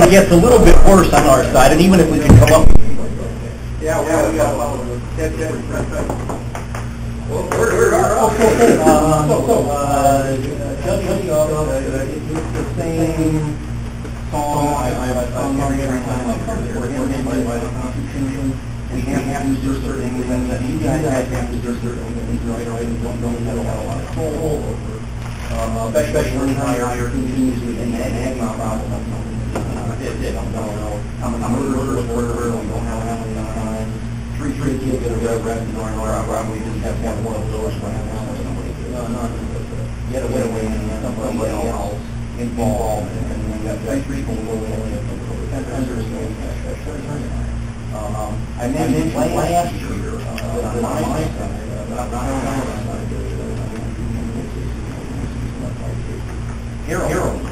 it gets a little bit worse on our side, and even if we can come up, Yeah, well, we got a lot of, that's, that's, well, we're, we're, Okay, um, so, uh, just, just, uh, it's the same song, I, I, I sung every time I come here, we're in by, by the Constitution. We have, have to do certain things, and you guys have to do certain things, right, right, we don't, don't have a lot of control over. Uh, especially when higher continues to be an ag problem. Uh, it, it, don't know, I'm, I'm a murderer, murderer, we don't have how many times. Three, three kids get arrested, or, or, probably just have to have one of those, right, now, somebody, no, not, get away, and somebody else involved, and then got three people um, I mentioned last year, uh, on my side, uh, not on our side, Harold, Harold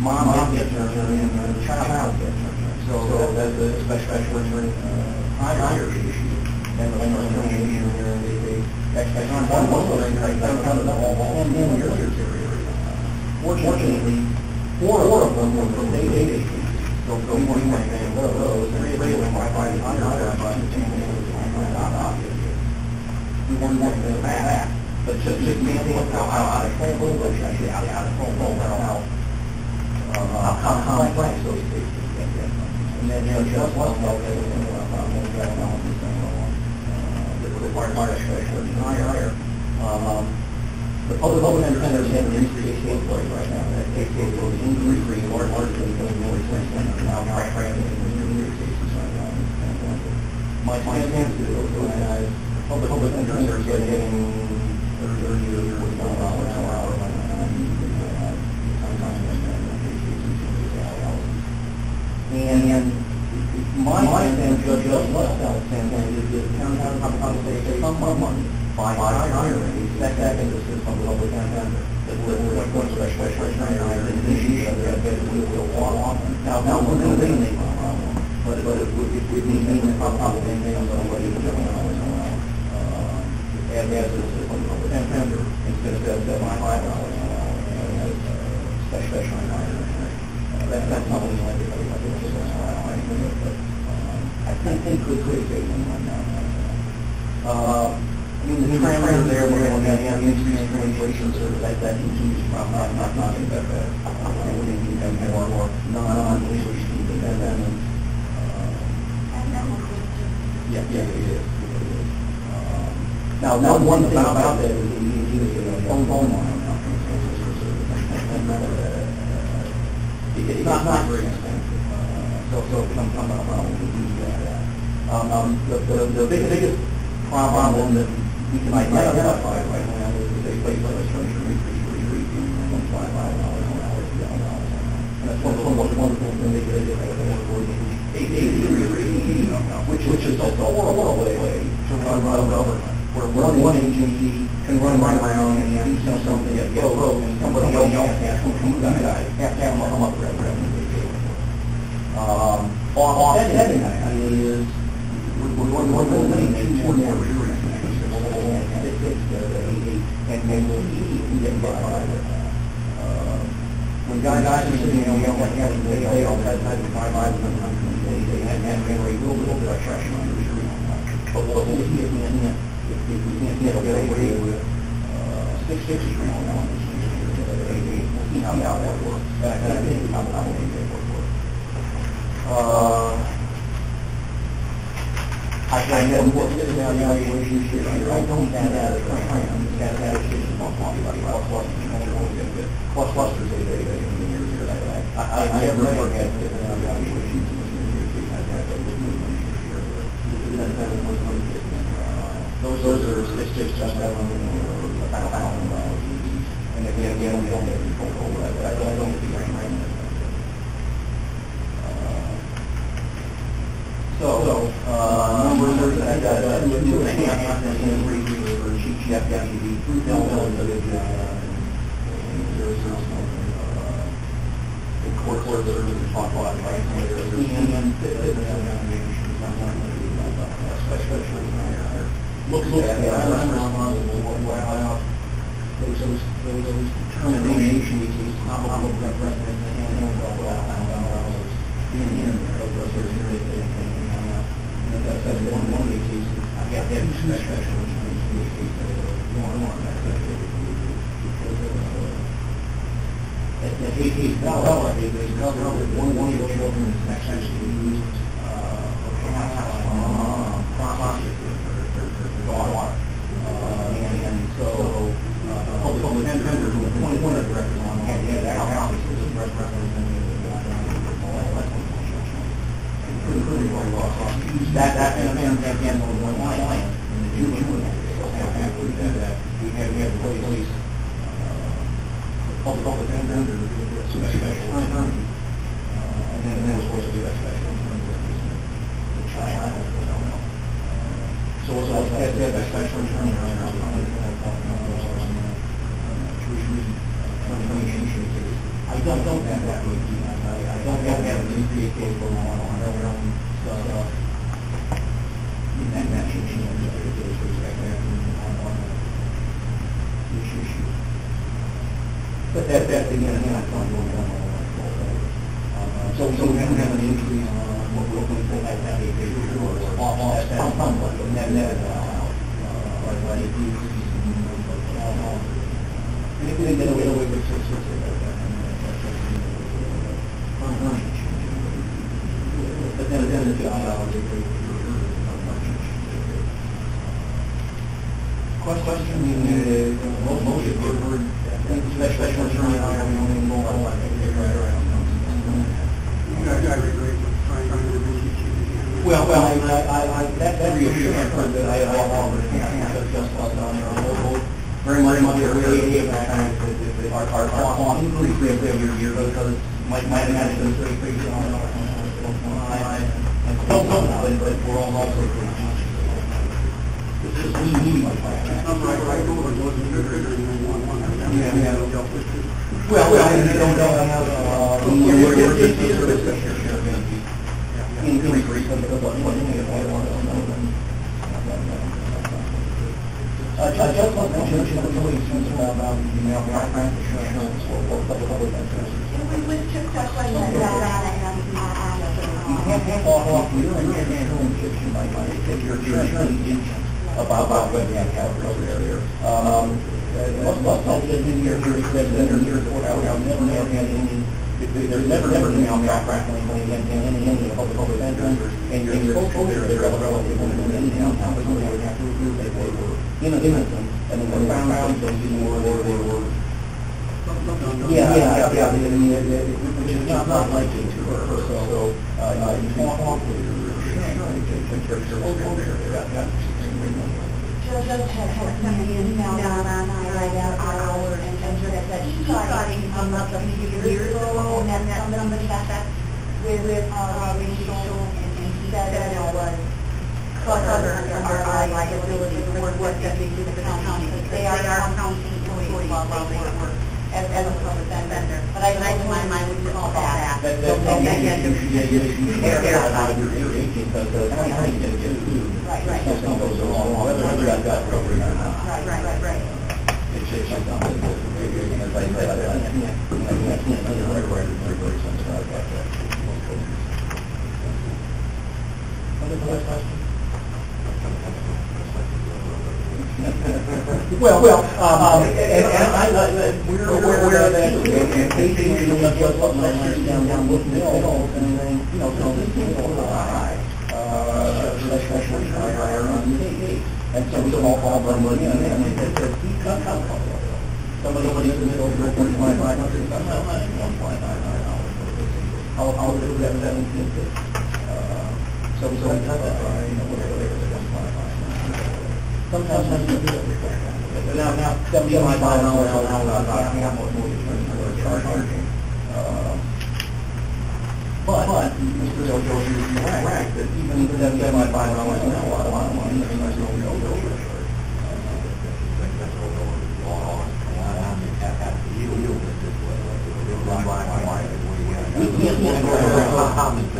Mom, mom gets her and. Um the. Um child gets her. So, that's a special attorney, uh, higher issue. And the attorney, you know, they, that's, on one, one, one, they come to the whole, then your area. Fortunately, four, of them were from state agencies. So, so we to one of those, three, of them were by the higher, but of were not obvious. We weren't going to back, but just, to, how, how, out of control, which should, out, of control, how, uh, how complex those cases the public, understands that the industry is capable right now, that case case will increase, free, large, largely because more expensive, and now, now, frankly, in the new cases right now. My, my stance is, those guys, public, understands are getting thirty, thirty years, forty dollars the public defender. That we're, we're going to special, special hiring, and this issue that, that we will walk on. Now, now, we're going to eliminate the problem, but, but it would, mean the problem, and then somebody who's going to, uh, add, add to the system, the public defender, instead of seventy-five dollars an hour, and, special, hiring. That, that's not like, like, it's just, uh, I think, um, I think, think could, them on that. Uh, I mean, the parameter there, we're going to have increased translation service, that, that continues from, not, not, not, in that, uh, we're going to have more, more non-English and then, uh, yeah, yeah, it is. Um, Now, now, one thing about that is, he, he was a phone, line now, uh, it's not, not very expensive, uh, so, so if some, some problem, we do that. Um, um, the, the, the big- biggest problem that we can identify right now is the place legislation increase, increase, from five, five dollars an hour to down dollars an hour. And that's one, one, one wonderful thing they did, they did, for the eight, eight, which, which is a horrible way to run, run government, where one, one agency can run right around and do something, get, get a road, and somebody else has to come, come, guy, have to have them come up with revenue. Um, offsetting that is, we're, we're going, we're going to two more juries. And, and we'll see if we get by with that. Uh, When guys, are sitting, you know, we don't like having, they, they don't have time to five, and they, they had, had a little bit of pressure on the jury. But, but we'll see if we can, if, if we can't get away with, uh, six, jury on one. We'll see how, that works. And I think, I, I think that will work. Uh, I I know what the evaluation be, I don't have that as a plan, that, that is just talking about plus, plus, they, they, they, they, I, never the evaluation. Those, those are six, six, seven, or thousand but I don't, I now. So, uh, I got, two, two and a half, and three, three for chief, chief deputy, three, no, no, no, no, no, there's, there's, uh, the court, court, a talk about, right, there's, and, especially, look, look at, I'm responsible, what, what, those, those, those those determinations, these probable references, and, and, well, in, in, of those, there's, there's, and that's, that's one, one of the cases, I had two special attorneys in this case, that are more, more, that's, that's, because of, uh, that, that case, case, well, well, they, they cover, one, one of the children is actually used, uh, for past, uh, prosecutor, for, for, for, for daughter. Uh, and, and so, uh, public, public defender, who appointed one of the directors on, had, had that house, was a representative pretty, pretty well lost. That, that, and, and, and, and on one line, in the juvenile, after we had that, we had, we had police, police, uh, public, public defender, special attorney, uh, and then, and then was supposed to be that special attorney, the child, I don't know. So, so, that, that, that special attorney, I don't I don't, don't have that with you, I, I don't have that with you, case going on, on our own stuff. And that should change, if there's respect there, on, on, each issue. But that, that, again, again, I can't go on, on, on, so, so we haven't had an increase on uh, what we're with, with, uh, Rachel, and, and he said that it was covered under our liability for what they do to the county, they are our county employees while they work as, a public defender. But I, I, my mind would call that. That, that, that, yeah, you, care about your, agent, because the county, can get sued. Right, right. If something goes wrong, whether, I've got appropriate or not. Right, right, right, right. It's just something that, that, as I said, I, I can't, I can't, I can't, right, right, right, very sensitive about that. Other, other questions? Well, well, um, and, and I, I, we're aware of that, and, and Casey, you know, just what my last down, down with Mills, and then, you know, so this is a little high. Uh, especially higher on the state, and so we all fall from money, and then, it says, he cut out. Somebody, somebody in the middle, one point five, five hundred, I'm not, one point nine nine dollars. How, how would that, seventeen fifty? Uh, so, we cut that, by, you know, whatever, they were, nine. Sometimes I do it. But now, now, seventy-five dollars an hour, now, how much more you charge, or charging? Uh, But, but, Mr. Joe, you're correct, that even seventy-five dollars an hour, a lot of money, there's no real filter. We can't,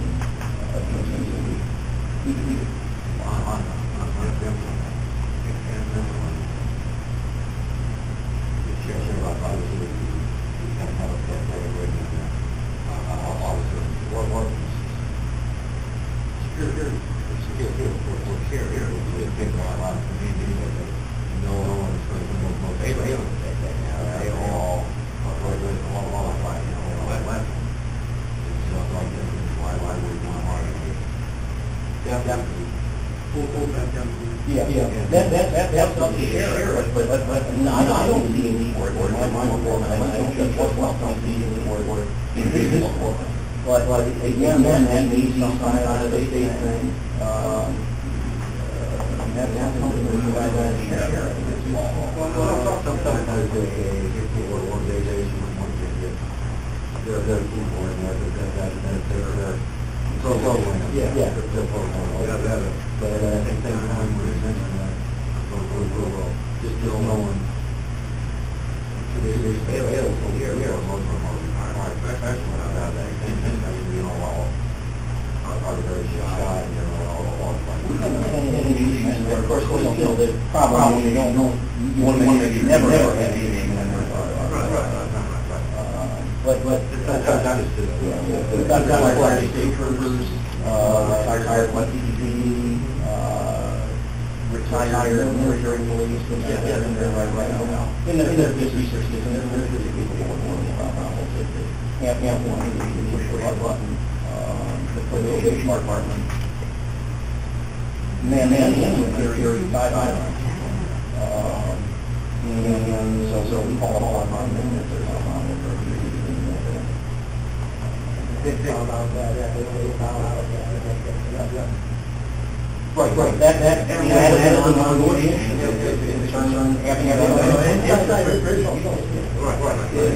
Thank you.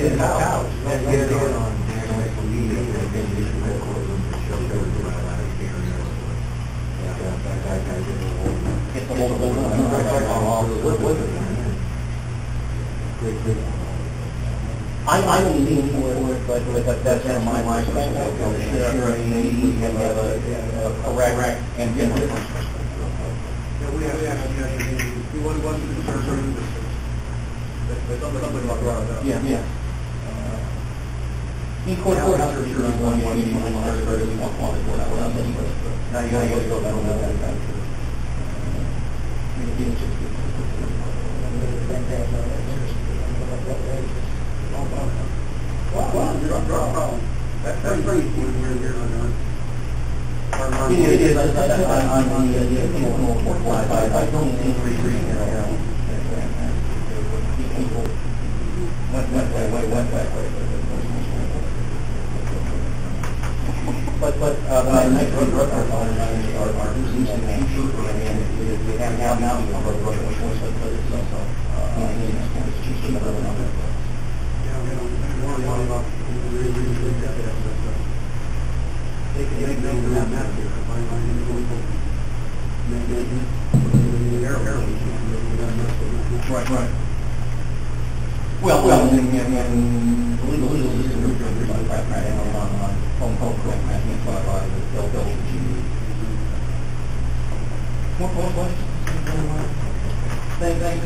Get to show. Yeah. Get the whole, whole, Right, right, whole. What was it? Great, great. I, I don't lean for it, but, but, that's of my, sure, I mean, we have a, a correct and different. Yeah, we have, we have, we want, want to serve, serve this. But, but somebody, somebody like brought. Yeah, yeah. Court, court, I'm sure there's one, one, one, one, one, or there's one, one, one, one, anyway. Now you gotta go, go, go, go, go, go. Maybe Well, you're not, not. That's, that's pretty, when we're here on our- It is, it I'm on the, the, you know, court side, I, don't think three, you know, people went, went, went, went, went, went, went. But, but, uh, when I make road work, our, our, our, our police and man, cheaper, we, have now, now, we have road work, which was, but it's also, uh, I it's than another. Yeah, we don't, we don't want to, we really, really look at that, but, uh, they can, they can do that map here, by, in the local. Maybe, maybe, the air, air, we can, maybe, that map, but we can- Right, right. Well, well, and, and, and the legal, system, we're doing, like, right, right, on, on, on, correct, I can't talk about it, they'll, they'll, What, what, what? Thank, thanks,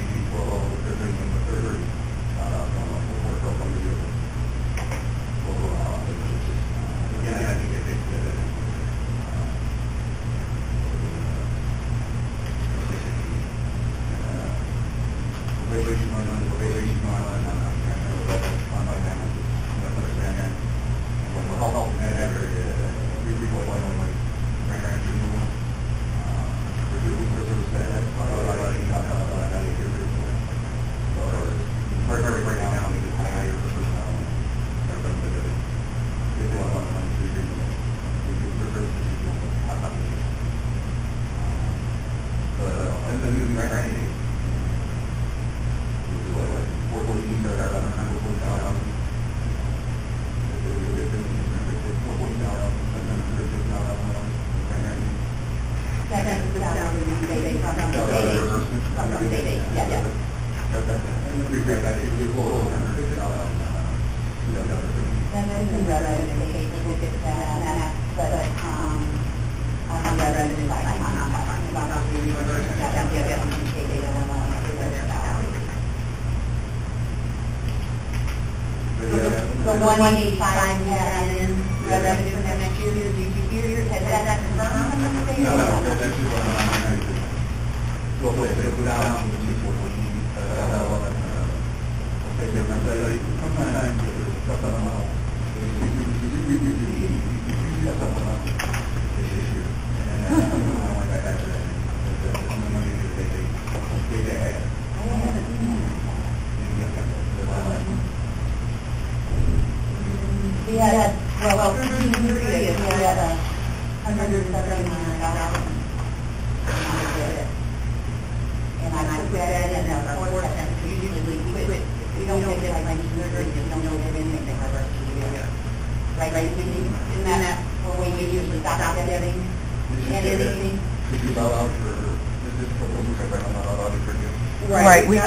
one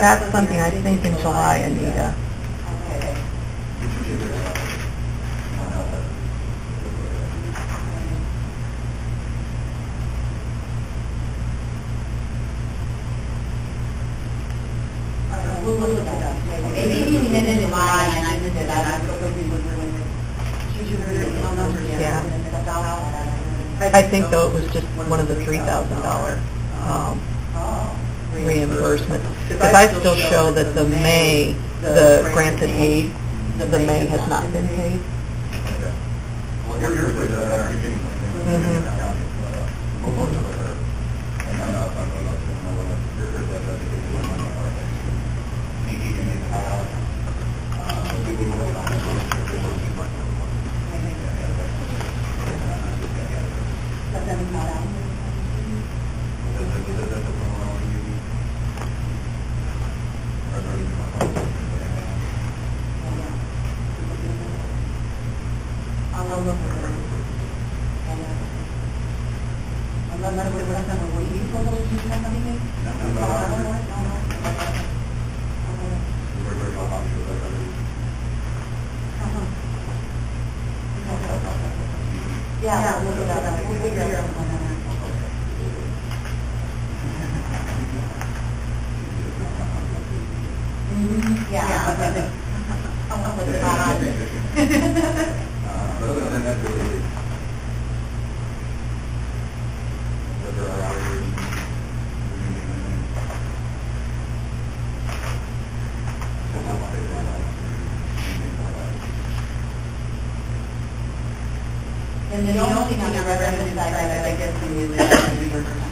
that's something I think in July and And the only thing I've ever emphasized that I guess we use is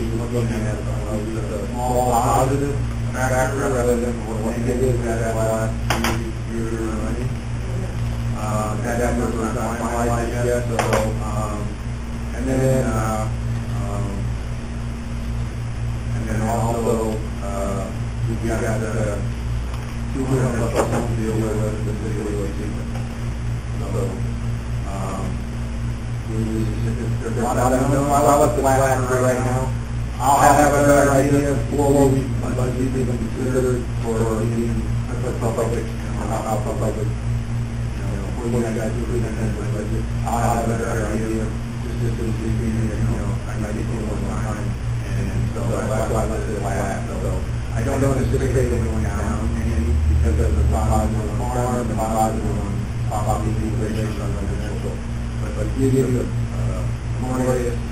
was at, uh, a small positive factor rather than what negative that that last years running. Um, that number's not finalized yet, so, um, and then, uh, um, and then also, uh, we've got, uh, two hundred plus to deal with the. So, um, a lot of. I left it flat right now. I'll have a better idea before we budget even considered for the public, uh, how public, you know, what you guys do in the budget. I'll have a better idea just as we you know, I might be more time. And so that's why I listed it last. So I don't anticipate it going down any because of the size on the farm, the size on the property, the regulation on residential. But, but give you a uh, more latest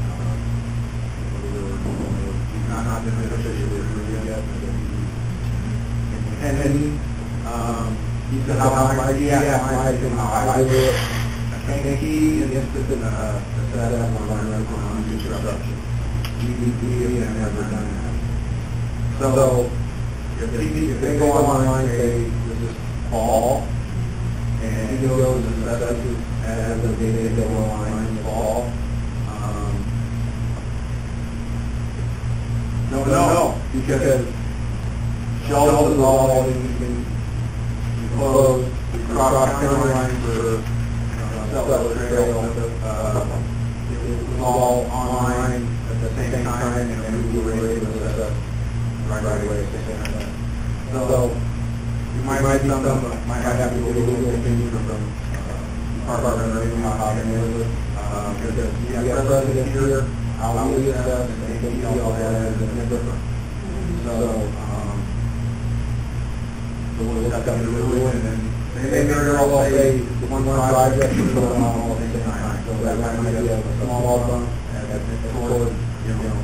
not, not been officially approved yet, he's intending, um, he said, how, how, I, yeah, my, how I do it. Think he is interested in, the setup of environmental on construction. We have never done that. So, if if they go online, this is Paul, and he goes and assesses as day they go online, Paul, um, no, no, because Sheldon we can, close, we cross county line for, uh, Sutler Trail, uh, it was all online at the same time, and we were able to right away, the. So, you might, might be some, might have to get a little opinion from, uh, of Revenue, how they handle it, uh, because we have president here, how we assess, and they all have, and different. So, um, so we'll just come to do it, and then they may very well say, the one project is going on all at the same time, so that might be a small bump, at, at, toward, you know,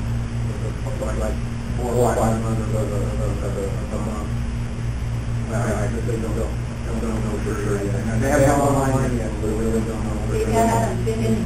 like, like four or five months of, of, of, of, of a month. Well, I just, they don't, don't, don't know for sure yet. And they haven't online yet, so we really don't know for They sure. haven't been in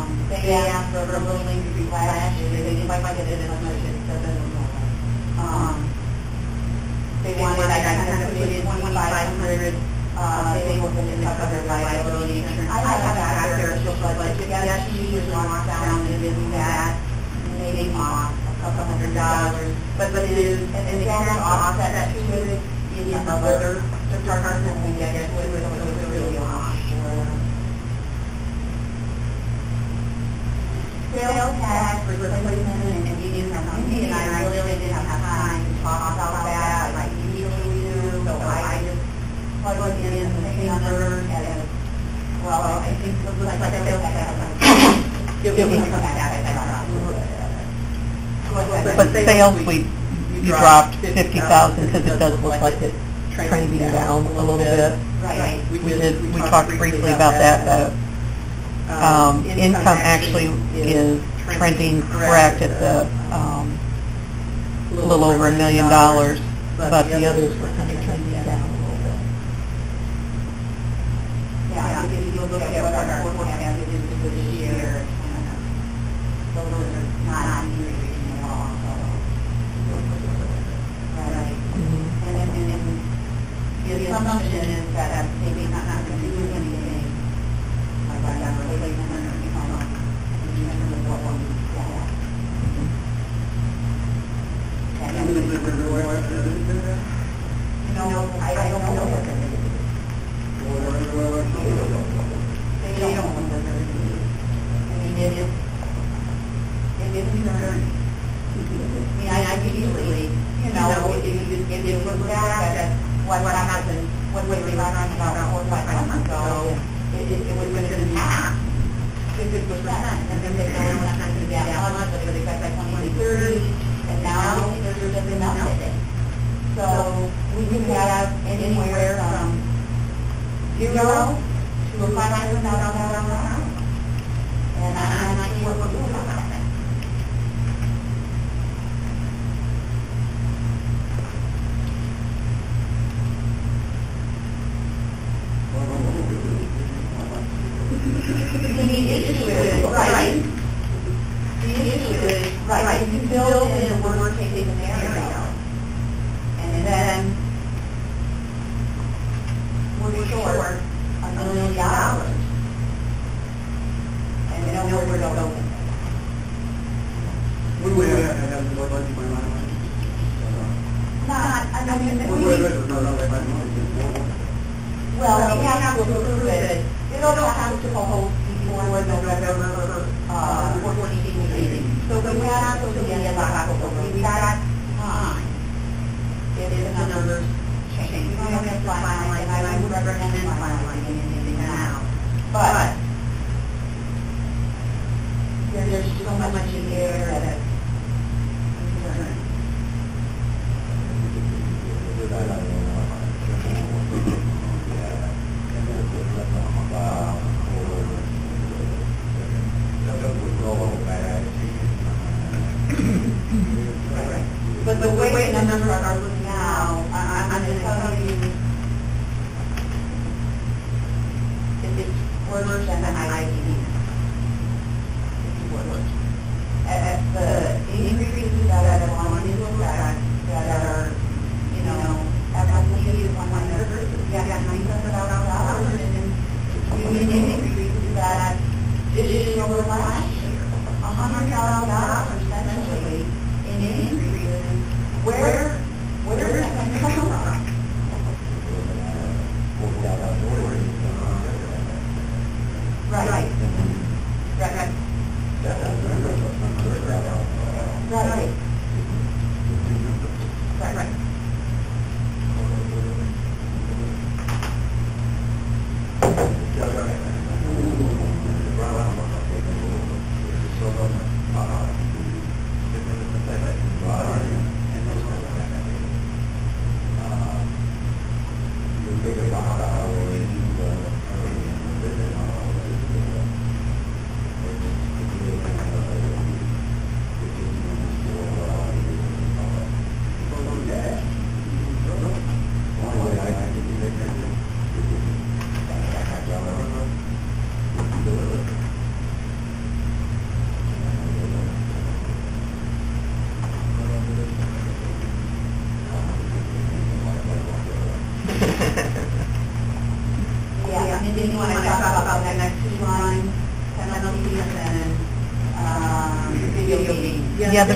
they asked for a to be last year, they didn't get it as much as the building. Um, they wanted, I kind of put in twenty-five hundred, uh, they were going to cover their liability insurance. I have that there, so like, yes, she was locked down and did that, maybe off a couple hundred dollars, but, but it is, and then they can offset that to it, in other departments, and sales, we, you dropped fifty thousand, because it does look like it's trending down a little bit. Right. We did, we talked briefly about that, the, um, income actually is trending correct at the, um, a little over a million dollars, but the others were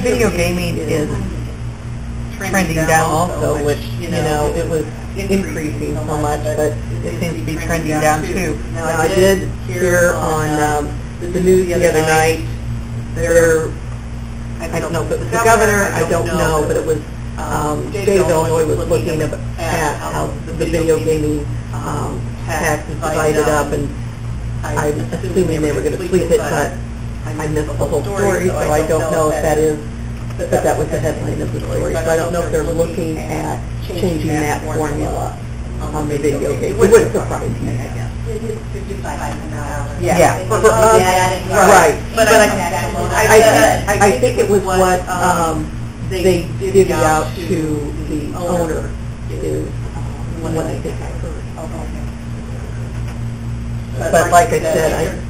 video gaming is trending down also, which, you know, it was increasing so much, but it seems to be trending down too. Now, I did hear on um, the news the other night, there, I don't know if it was the governor, I don't know, but it was, um, state of Illinois was looking ab- at how the video gaming um, tax is divided up, and I'm assuming they were going to sweep it, but I missed the whole story, so I don't know if that is, but that was the headline of the story. So I don't know if they're looking at changing that formula on the video game. It would surprise me, I guess. Yeah, for us, right. But I, I, think- I think it was what, um, they divvy out to the owner is um, what I think I heard. But like I said, I.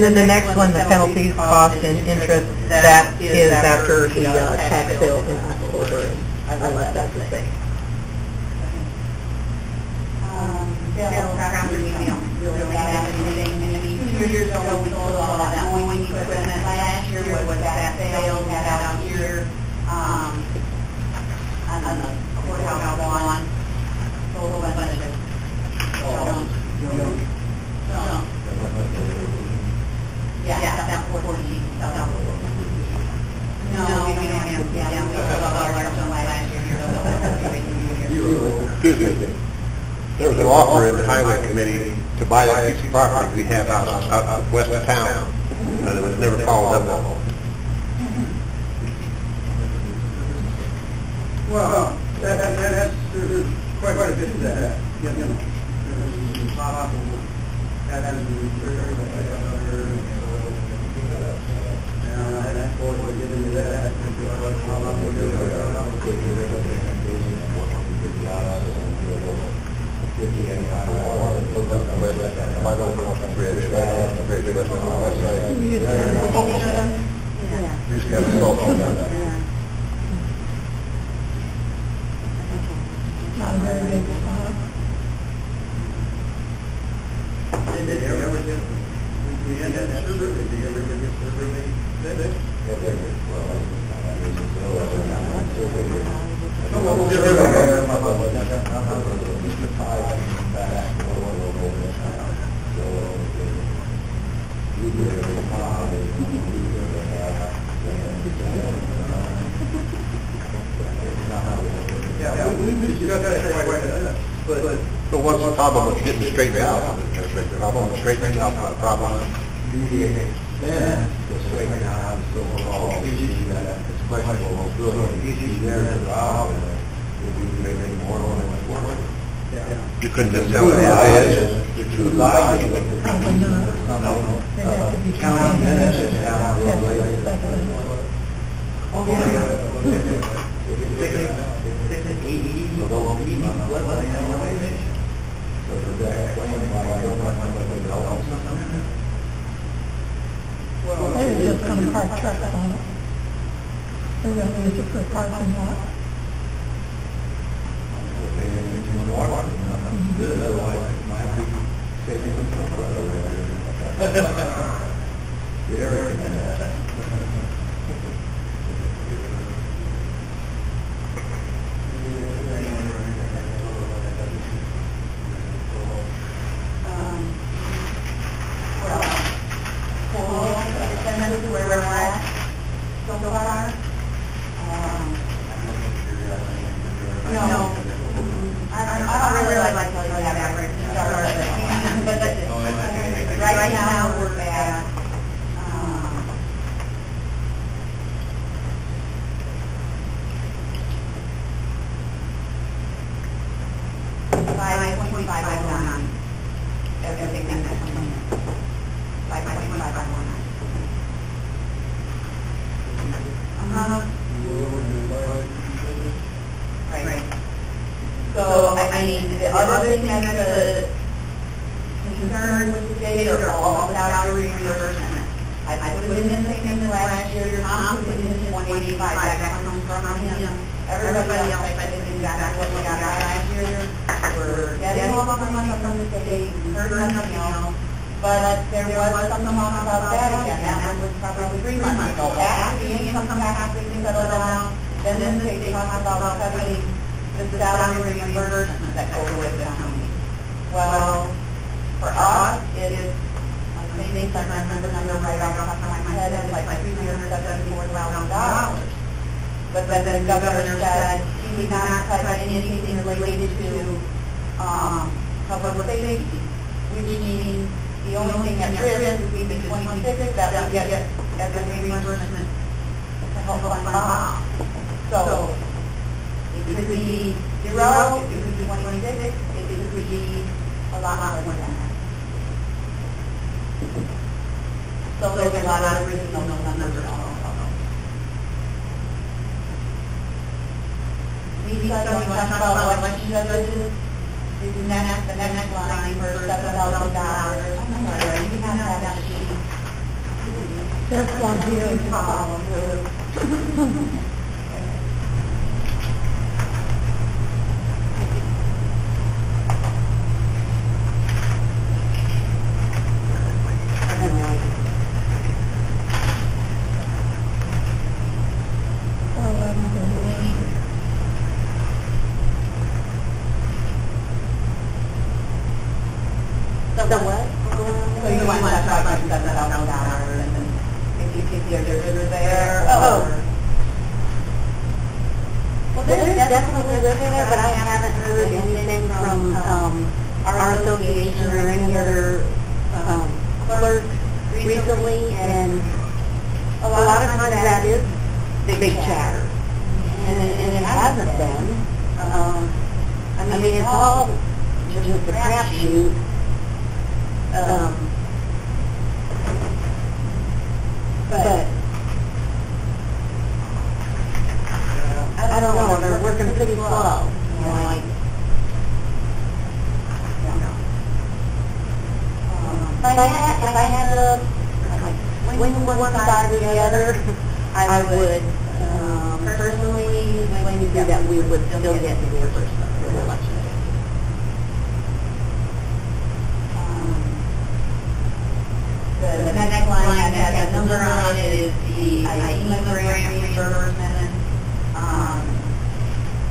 And then the next one, the penalties, cost, and interest, that is after the uh, tax bill in October. I left that to say. Sales property, we don't really have anything, I mean, two years ago, we sold all that mowing equipment, last year was that sale, had out here, um, on the courthouse lawn, sold a bunch of, junk. Junk. Yeah, that fourteen, that No, we don't have, yeah, we sold all our junk last year, so that's Excuse me. There was an offer in the highway committee to buy that piece of property we have out, out west of town, and it was never followed up on. Well, that, that, that, that's, there's quite, quite a bit to that, you know, there's a lot of, that has been very, very, very, and that's what we get into that, how long we'll do Used to have a salt on that. Did you ever get, we had that survey, did you ever get the survey? Did they? No, well, we'll Yeah, we, we, you got that right, right, but, but So what's the problem with getting straightened out? Is there a problem with straightening out, not a problem? then, the straight out, all issues that, it's questionable, good, issues there as well, and we can make any more on it. Yeah. You couldn't just tell it is. But some, uh, county minutes and town road They were just gonna park trucks on it. They were gonna use it for parking lot. right one side or the other, I would, um, personally, when you do that, we would still get the reimbursement for the election. The, the next line that has a number on it is the IEMA grant reimbursement. Um,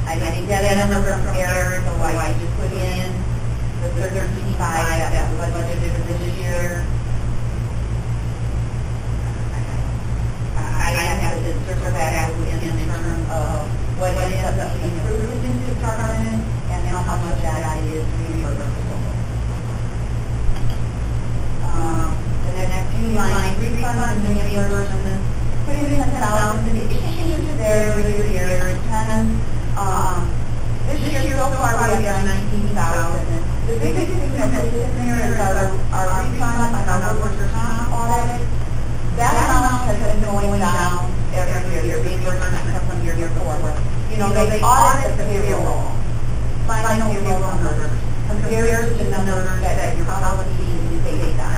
I didn't get a number from Eric, so I just put in the thirty-five that was budgeted for this year. I, I circle back with in terms of what ends up being approved into department and how much that is reimbursable. Um, the next few lines, refund and reimbursement, putting ten thousand, it changes every year, it's ten, um, this year so far we have nineteen thousand. The biggest thing that's in there is our, our refund on our workers' comp audit. That amount has been going down every year, reimbursement comes from year year forward. You know, they audit the payroll, final payroll numbers, compared to the numbers that your policy is based on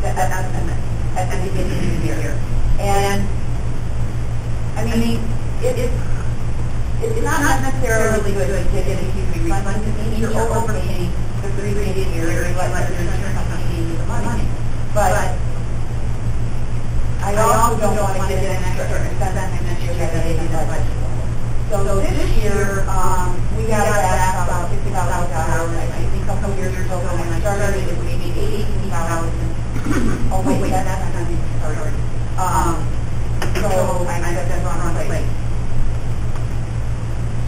that, that estimate at the beginning of the year. And, I mean, it, it's, it's not not necessarily good to get a huge refund, because you're overpaying the previous year, let your insurance company the money. But I also don't want to get an extra next year that they didn't budget for. So this year, um, we got back about fifty thousand dollars, I think a couple years ago when I started, it was maybe eighteen thousand. Oh, wait, wait, that's not be, sorry. Um, so I, I got that wrong place.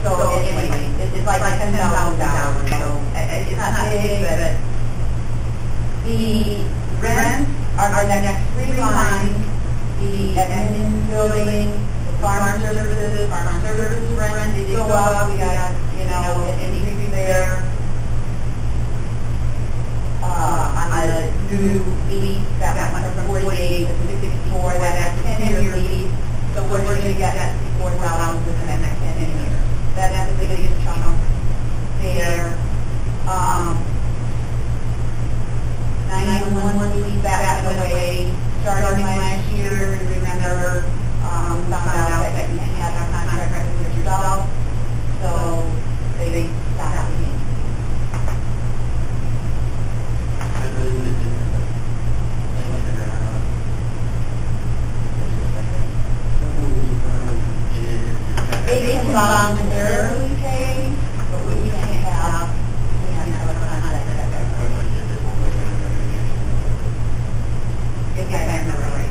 So anyway, it's, it's like ten thousand dollars, so it's not big, but The rents are the next three lines, the admin building, the farm services, farm services rent, they go up, we got, you know, an increase there. Uh, on the new lease, that went from forty-eight to sixty-four, that's a ten-year lease, so we're gonna get that sixty-four thousand within the next ten years. That, that's the biggest chunk there. Um, nine-one-one leave that went away starting last year, you remember, um, found out that you can't have a contract with yourself, so they, they stopped paying. They can voluntarily pay, but we can't have, we have to have a contract with that. If I remember right.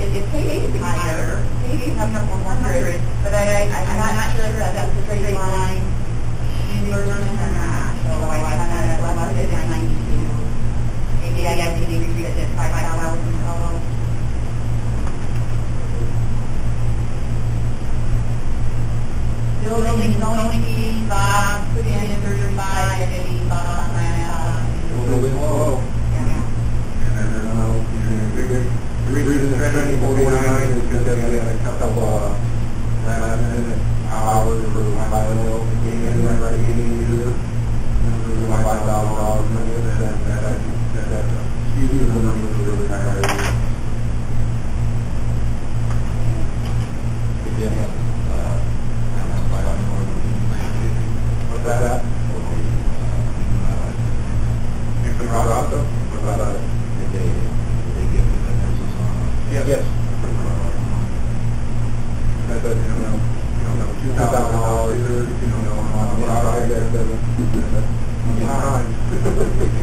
it, it pays higher, pays up to one hundred, but I, I'm not sure if that's a straight line, not, so I kind of. Maybe I have to increase it thousand total. Building zoning fees, Bob. And then, uh, you know, big, big, the trending is because they had a couple, minute hours for my right, right, into it. And like five thousand dollars in it, and that, that, that, excuse the number was really kind of. Again, uh, I'm not than, what's Grazie.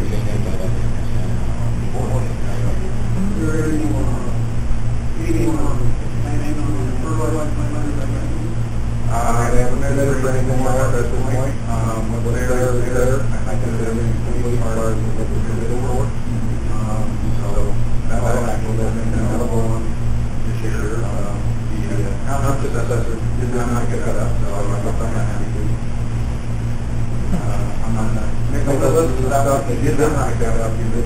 That up, you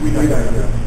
it. We, we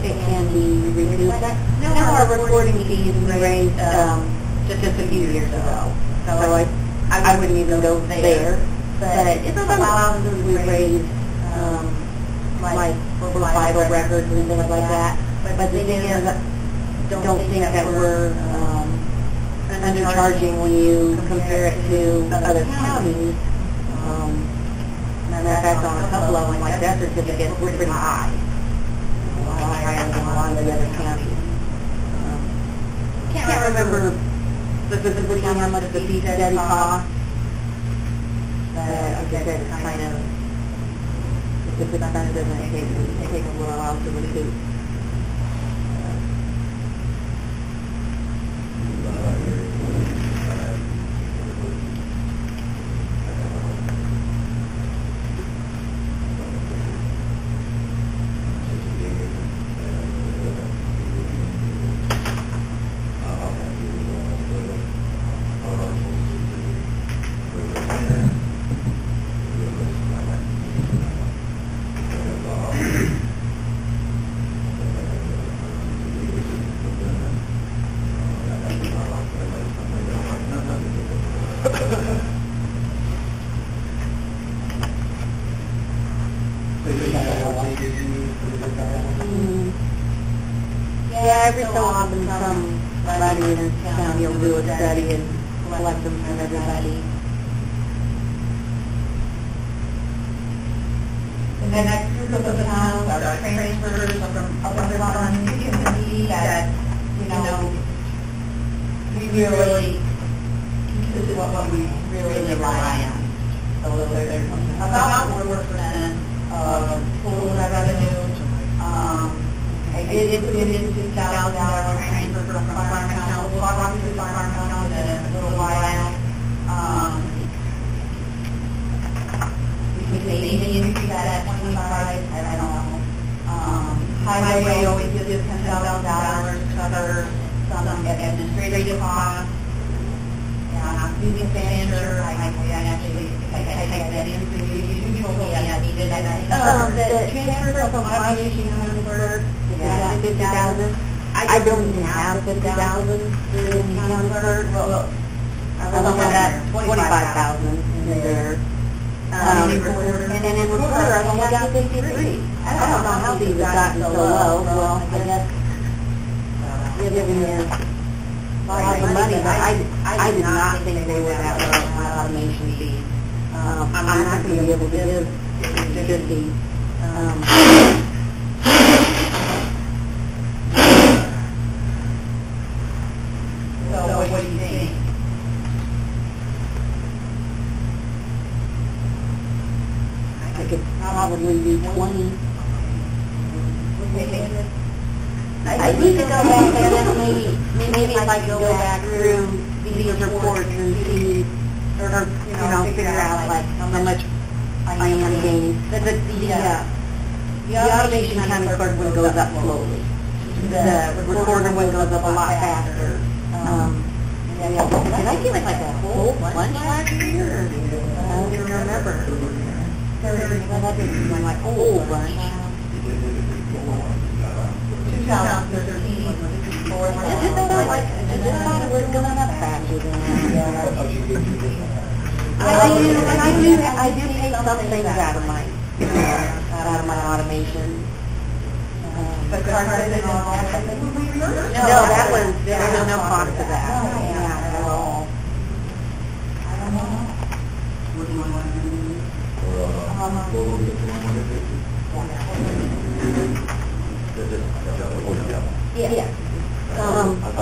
if it can be renewed. Now our recording fees we raised um, just a few years ago, so I, I wouldn't even go there. But it's about we raised um, like for vital records and things like that. But the thing is, don't think that we're um, undercharging when you compare it to other counties. Um, matter of fact, on a couple of them, like death certificates, we're pretty high. I the other can't remember specifically how much the fee cost, but I guess it's kind of, it's expensive and it takes, it takes a little while to recoup.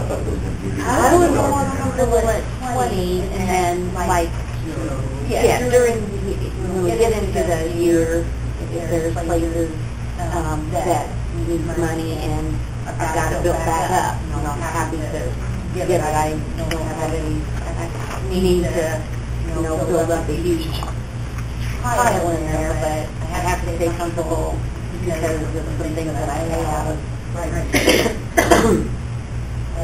I was on the list 20, and then like, yeah, during, when we get into the year, if there's places um, that need money and I've got to build back up, you know, happy to give it. I don't have any, I need to, you know, build up a huge pile in there, but I have to stay comfortable because of some things that I have. Right.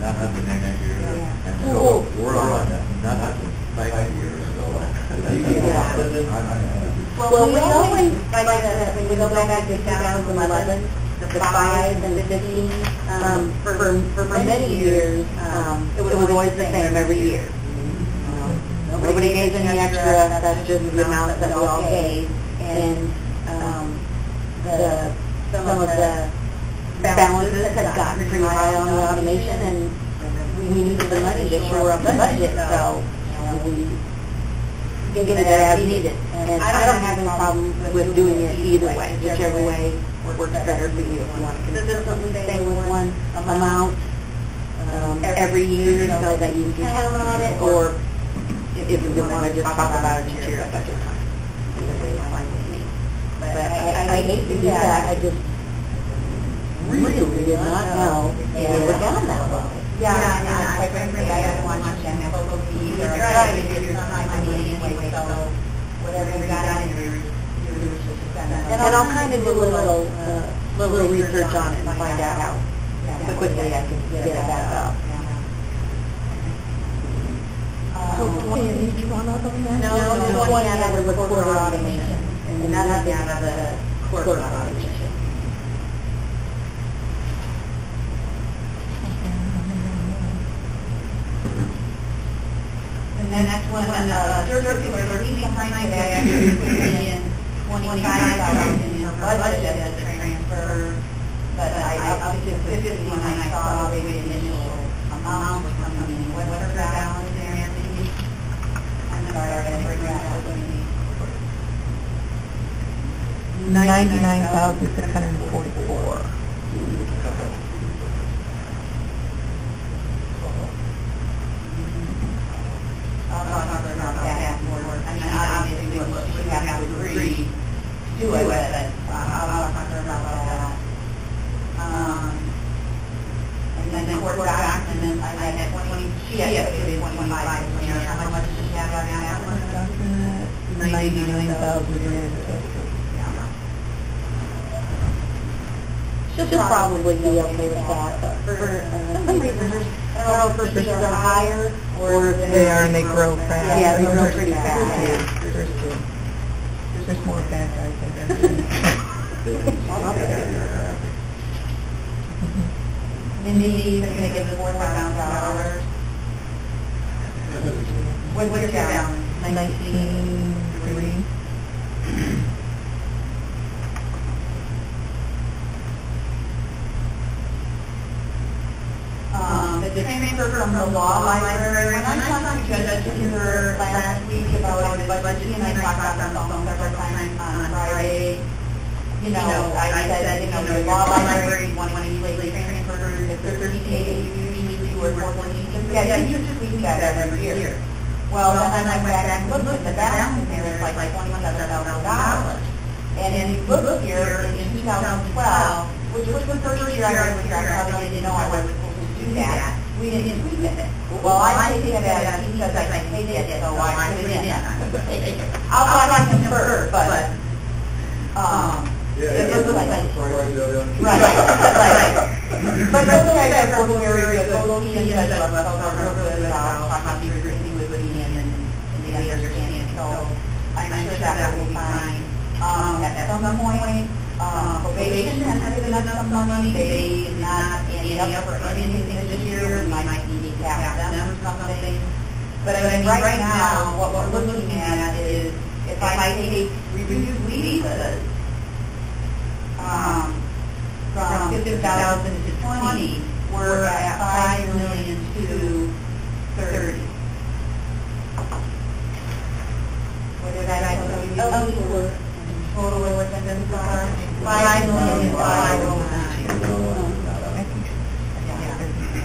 run, nothing next year, and so we're on that, nothing, year, so. if you keep I, I, Well, we always, like I when we go back to two thousand eleven, the fives and the fifteens, um, for, for many years, um, it was always the same every year. Um, Nobody gave any extra, that's just the amount that we all gave, and, um, the, some of the balances had gotten pretty high on the automation, and we needed the money to shore up the budget, so, we get it as needed. And I don't have any problem with doing it either way, whichever way works better for you. If you want to consistently stay with one amount um, every year so that you can count on it, or if you want to just talk about it each year at budget time. But I, I hate to do that, I just really did not know it were down that low. Yeah, and I, quite frankly, I don't want you to have a local fee either. I try to give your time money anyway, so whatever you got in your, your, just spend that. And I'll kind of do a little, uh, little research on it and find out how quickly I can get it back up. So twenty in each one of them then? No, no, twenty out of the quarter automation, and nothing out of the quarter automation. then that's when uh, circular leasing prices act in 25 dollars in her budget as a transfer, but I, I up to 50 when I saw the initial amount coming in. What her balance there, Anthony? I'm sorry, I didn't bring that up. 99,644. About that. I would have to it, I'll talk her about that. Um, and then I had twenty, she had to twenty-five, you know, how much does she have on that one? Ninety-nine thousand three hundred and fifty. She'll probably be okay with that, but for, uh, some reason, Oh, know if they're higher or if they are and they grow fast. Yeah, they grow pretty fast. There's two. There's more bad guys than Mindy is going to give the board $1,000. What's your balance? 19. Um, the transfer from the law library, when I talked to Judge Kinder last week about his budget, he and I talked about it on the phone several times on Friday. You know, I said, you know, the law library, one of these late transfers, if they're thirty days, you usually do or fourteen, yeah, you just leave that every year. Well, then I went back and looked at the balance there, it's like twenty-seven thousand dollars. And if you look here in two thousand twelve, which was the first year I was here, I probably didn't know I was to that, we didn't tweak it. Well, I take that as he says I paid it, so I it. I'll talk to him first, but, um, it was like, right, right. But that's what I said, for very good, both he and Judge Russell are real good about talking to Christie with me and, and the understanding, so I'm sure that will be fine. Um, at some point, um, probation has given us some money, they did not end up for anything this year, we might need to have them or something. But I mean, right now, what we're looking at is, if I take reduced leases, um, from fifty thousand to twenty, we're at five million to thirty. What did I tell you? Oh, we're, five million five oh nine. Um, we did not talk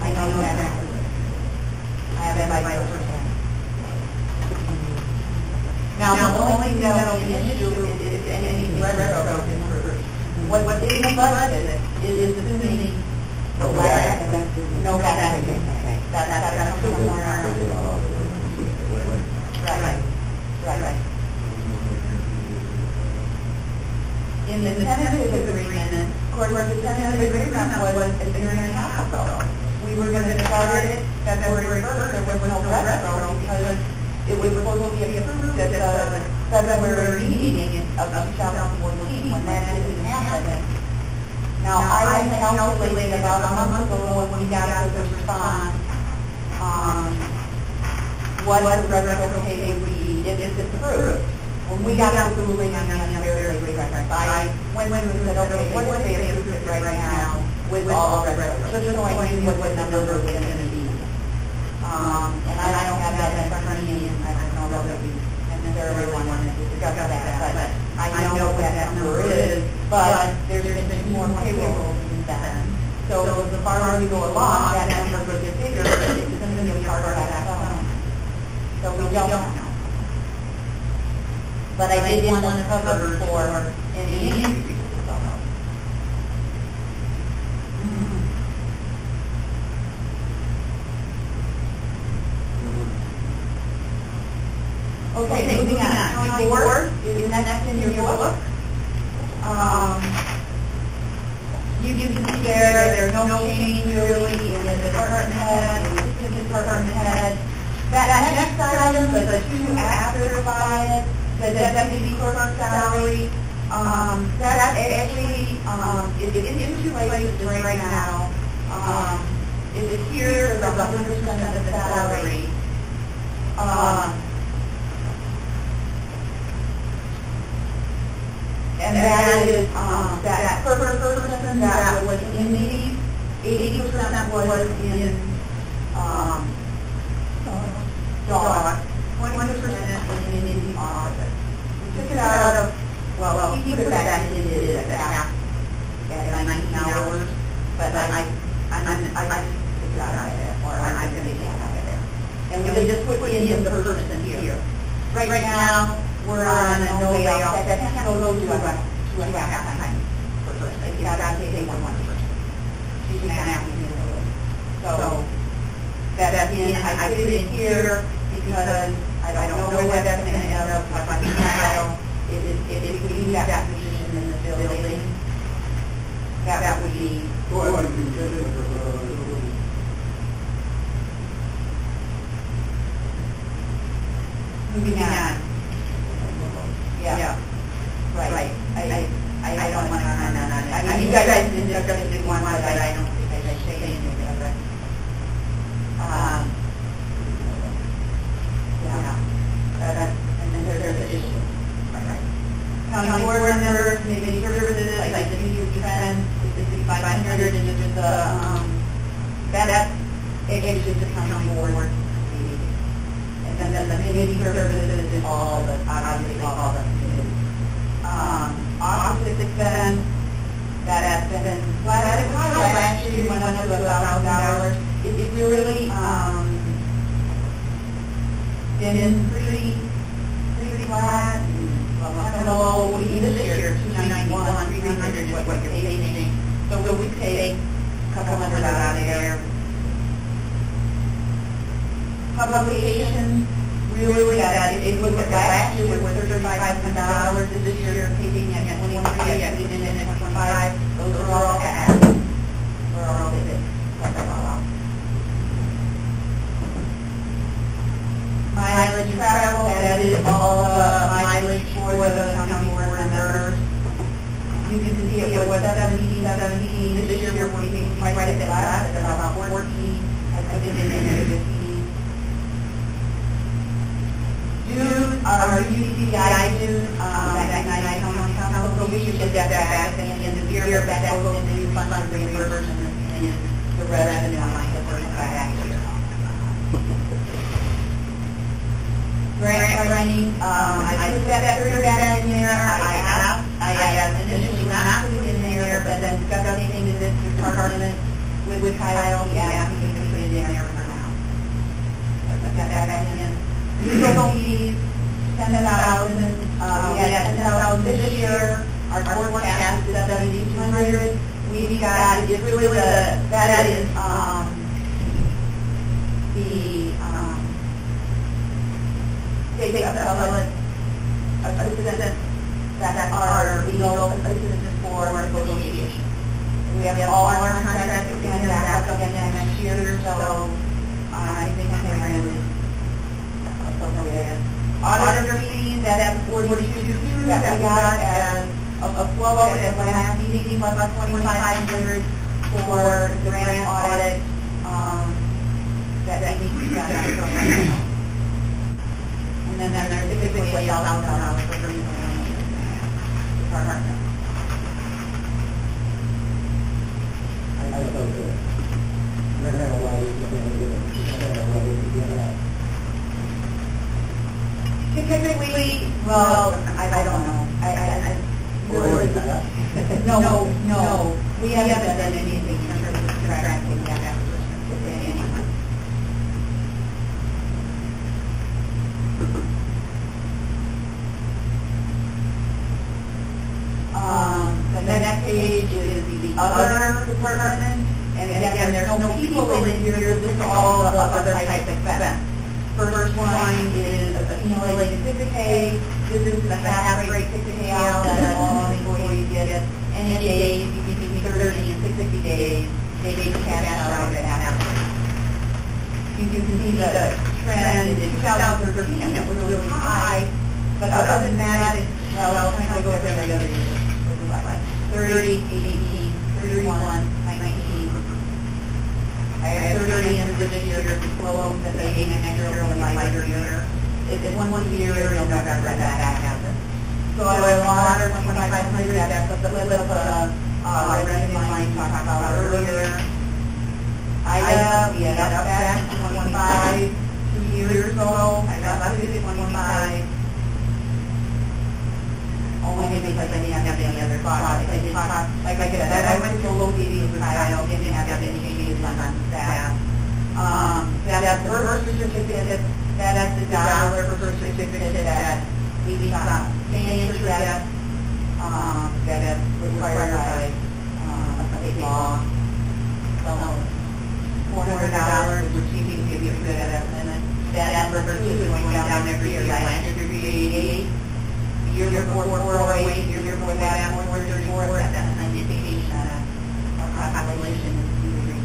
I know that. I have it by my first hand. Now, the only thing that'll be an issue is if any goes in first. What, what is the budget is assuming no back, no back. That, that, that's somewhere around. Right, right, right. In the tentative agreement, of course, the tentative agreement was a year and a half ago. We were gonna start it February first, there was no retro because it was supposed to be approved at the February meeting of two thousand fourteen, when that didn't happen. Now, I calculated about a month ago when we got out the response, um, what the retro pay would be if it's approved. When we got out the ruling on the very record, I went and said, okay, what if they approve it right now with all the retro? Just so I knew what the number was gonna be. Um, and I don't have that in front of me, and I don't know that we necessarily want to discuss that, but I know what that number is, but there's been more payroll since then. So the farther we go along, that number will get bigger, but it's gonna be harder to that phone. So we don't know. But I did want to cover for any increases. Okay, moving on, county board is next in your book. Um, you can see there, there's no change really in the department head, assistant department head. That next item, the the two after five, the deputy clerk salary, um, that actually, um, is in two places right now. Um, it is here for the hundred percent of the salary. Um, And that is, um, that per person that was in these, eighty percent was in, um, dog, twenty percent was in the office. We took it out of, well, he put it back into it at half, at nineteen hours, but I, I, I, I took it out of it, or I, I took it out of there. And we just put in the person here. Right now, we're on a no layoff, that can't to a, to a half time person, like, you gotta take one, one person. She's gonna have to do it. So, that's in, I put it in here because I don't know where that's gonna end up, but I know if, if, if we leave that position in the building, that, that would be, Go ahead, you can get it, uh, moving on. Yeah, right, I, I, don't want to comment on it. I mean, you guys one, but I don't think I should say anything about it. Um, yeah, Uh, that, and then there- there's additional, right. County board members, maybe services, like the new trend, the sixty-five hundred, and just the, um, that, that, it gives you the county board. And then the community services is all the, obviously all the office expense, that has been, last year, went up to thousand dollars. It, really, um, been pretty, pretty flat, well, kind of low, we, this year, two ninety-one, three three hundred is what what you're paying. So we would take a couple hundred out of there. Publication, really, that, if you look at last year, it was thirty-five hundred dollars, this year, taking at twenty-three, at least in at twenty-five, those are all they did, that's all. Mileage travel, that is all the mileage for the county board members. You can see it was seventeen, seventeen, this year we're taking quite a bit less, about fourteen, I think it's in there fifteen. Our UCI dues, um, that night, county council, we should get that back at the the year, back that goes into fund reimbursement and the revenue line that we're back here. grant writing, um, I put that figure that in there, I have, I have initially not put it in there, but then discussing this department with, Kyle, asked me to put it in there for now. I put that back fees, ten thousand, uh, we had ten thousand this year, our forecast is seventy-two hundred. We've got, it's really the, that is, um, the, um, up appellate assistance that are legal assistance for negotiation. We have all our contracts back up again next year, so I think I'm going to appropriate. Auditor fees, forty-two two that we got as a, flow of it last meeting, plus twenty-five hundred for the grant audit, um, that that needs to be done. And then there's typically a thousand dollars for the department. I that, we're gonna have a lot of, we're gonna get it, we're gonna have a lot of, gonna have- Typically, well, I, I don't know, I, I, I. That? No, no, no, we haven't done anything in terms of contracting that with anyone. Um, the next page is the other department, and again, there's no people in here, this is all the other types of one is accumulating sick pay. This is the half rate sick pay out that all employees get any days between 30 and 60 days. They get cash out at half rate. You can see the trend in 2013 it was really high, but other than that, it's well, I'll try to go over every other year. 30, 80, 31. I uh, have 30 in Virginia, there's 12 that they hate and they're year. If it one year, they'll go back right back out. So I want 2,500, that's the list of uh, uh, resume I talked about earlier. I have, yeah, that's back 25, years ago. I got 125 only did because I didn't have any other thought. I did like I said, I went to low DD with I didn't have any changes on staff. Um, that birth certificate, that at the dollar first certificate that we got paying interest that, um, that is required by, um, state law. So, four hundred dollars is receiving the interest that, and then that number is going down every year, last year, four oh eight, the year before that, that's an indication that our population is decreasing.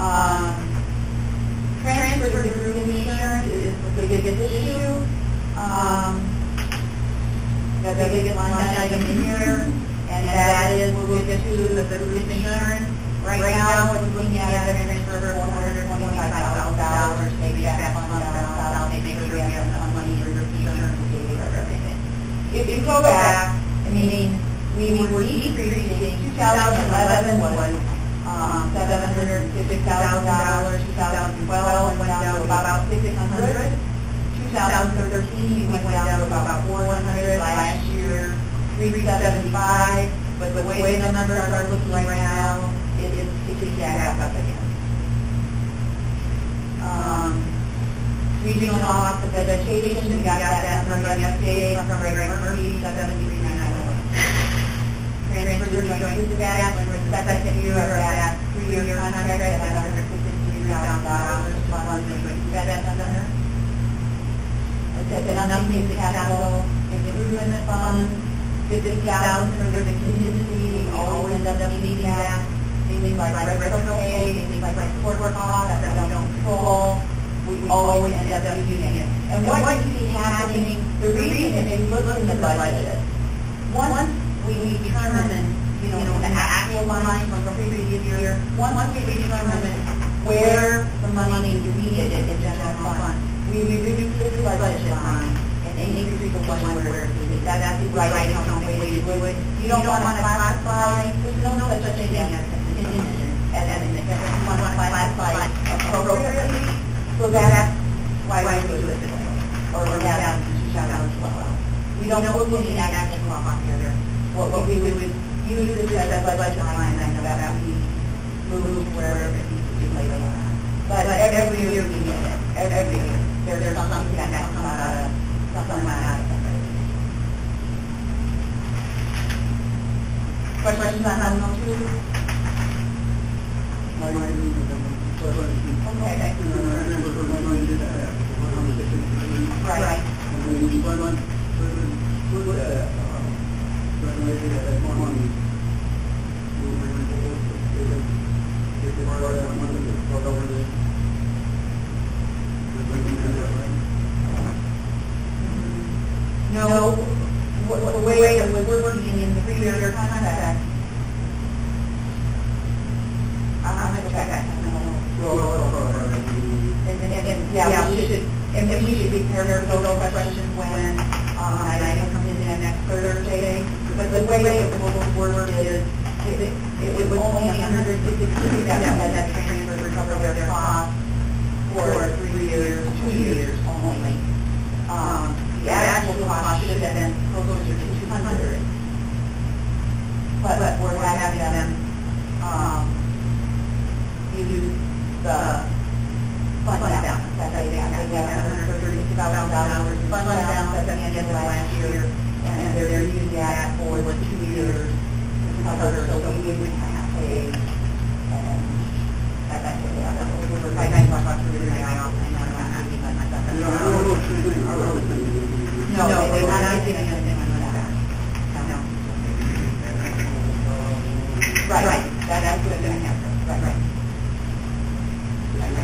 Um, transfer to group insurance is the biggest issue. Um, the biggest line item in here, and that is, get to the group insurance. Right now, we're looking at a transfer for thousand dollars, maybe that balance, they make sure we have If you go back, I mean, we were decreasing, two thousand eleven was, um, seven hundred and fifty thousand dollars, two thousand twelve, went down to about six hundred. 2013, we went down to about 400 last year, 375, but the way the numbers are looking right now, it is picking back up again. Um, Regional Office of Education, we got that number yesterday from Ray Murphy, 7391. transfer your joint to that, when we're the second year of that three-year contract, at a hundred fifty-three thousand dollars to fund the joint vet center. Been nothing to capital improvement fund, fifty thousand for the contingency, always end up needing that. Things like retro pay, things like court costs that we don't control, always end up using it. And what you see happening, the reason, if you look in the budget, once we determine, you know, the actual line from the previous year, once we determine where the money is needed in general fund, we reduce the budget line and increase the one where it's needed. That- That's the right account way to do it. You don't want to classify, there's no such thing as as, you want to classify appropriately, so that's why we do it this way. Or we have to shout out as well. We don't know put any action on here. What, what we would use this as a budget line, I know that we move wherever it needs to be later on. But every year we need it, every year. There, there's something that comes out of, something out of. Questions on that one too? Okay. Right. No, what, the way it was working in the three-year contract. I'm. And, and, yeah, we should, and we should be prepared for those questions when, um, I, I come in next Thursday. But the way it will work is, it, it, was only a hundred fifty-three that had that transfer to cover their costs for three years, two years only. Um, the actual cost should have been closer to two hundred. But, but we're having them, um, use the fund balance that they have. They have hundred thirty-two thousand dollars in fund balance at the end of last year, and they're using that for the two years to cover, so we would have a, um, that, that's, yeah, that was, we're, I think, talking about my office, and I'm not giving my stuff. No, they, they're not giving us anything. No. Right, right, that, that's what gonna have, right, right. Right,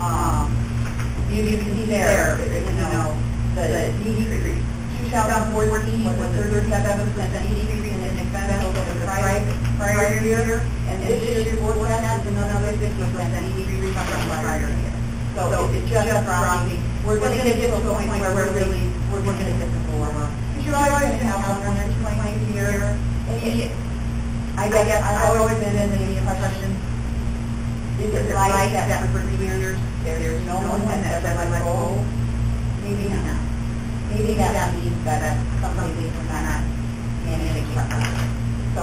um, you, you can see there, you know, the decrease. 2014 was a 37% decrease in expense over the prior, prior year, and this year's forecast is another 50% decrease from the prior year. So it's just. We're going to get to a point where we're really, we're going to hit the floor. You're always going to have one or two year. And I guess, I've always been in the impression, is it like that for three years? There's no one that said, like, oh, maybe not. Maybe that means that somebody is not managing properly. So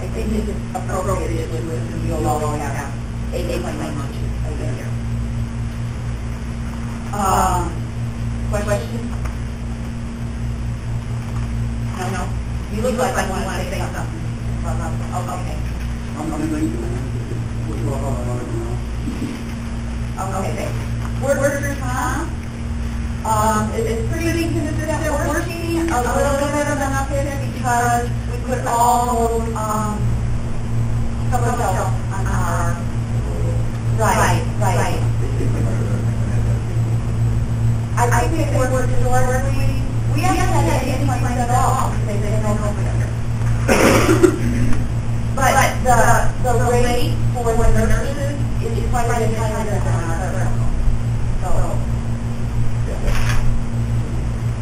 I think it's appropriate to assume you'll always have a claim or two a year. Um, question? No, no. You look like you want to say something. Okay. Okay. Workers' comp, um, it- it's pretty consistent, we're seeing a little bit of an uptick because we put all um, covered health on our, right, right. I think they were historically, we haven't had any claims at all, because they've been no coverage. But the, the rate for the nurses So.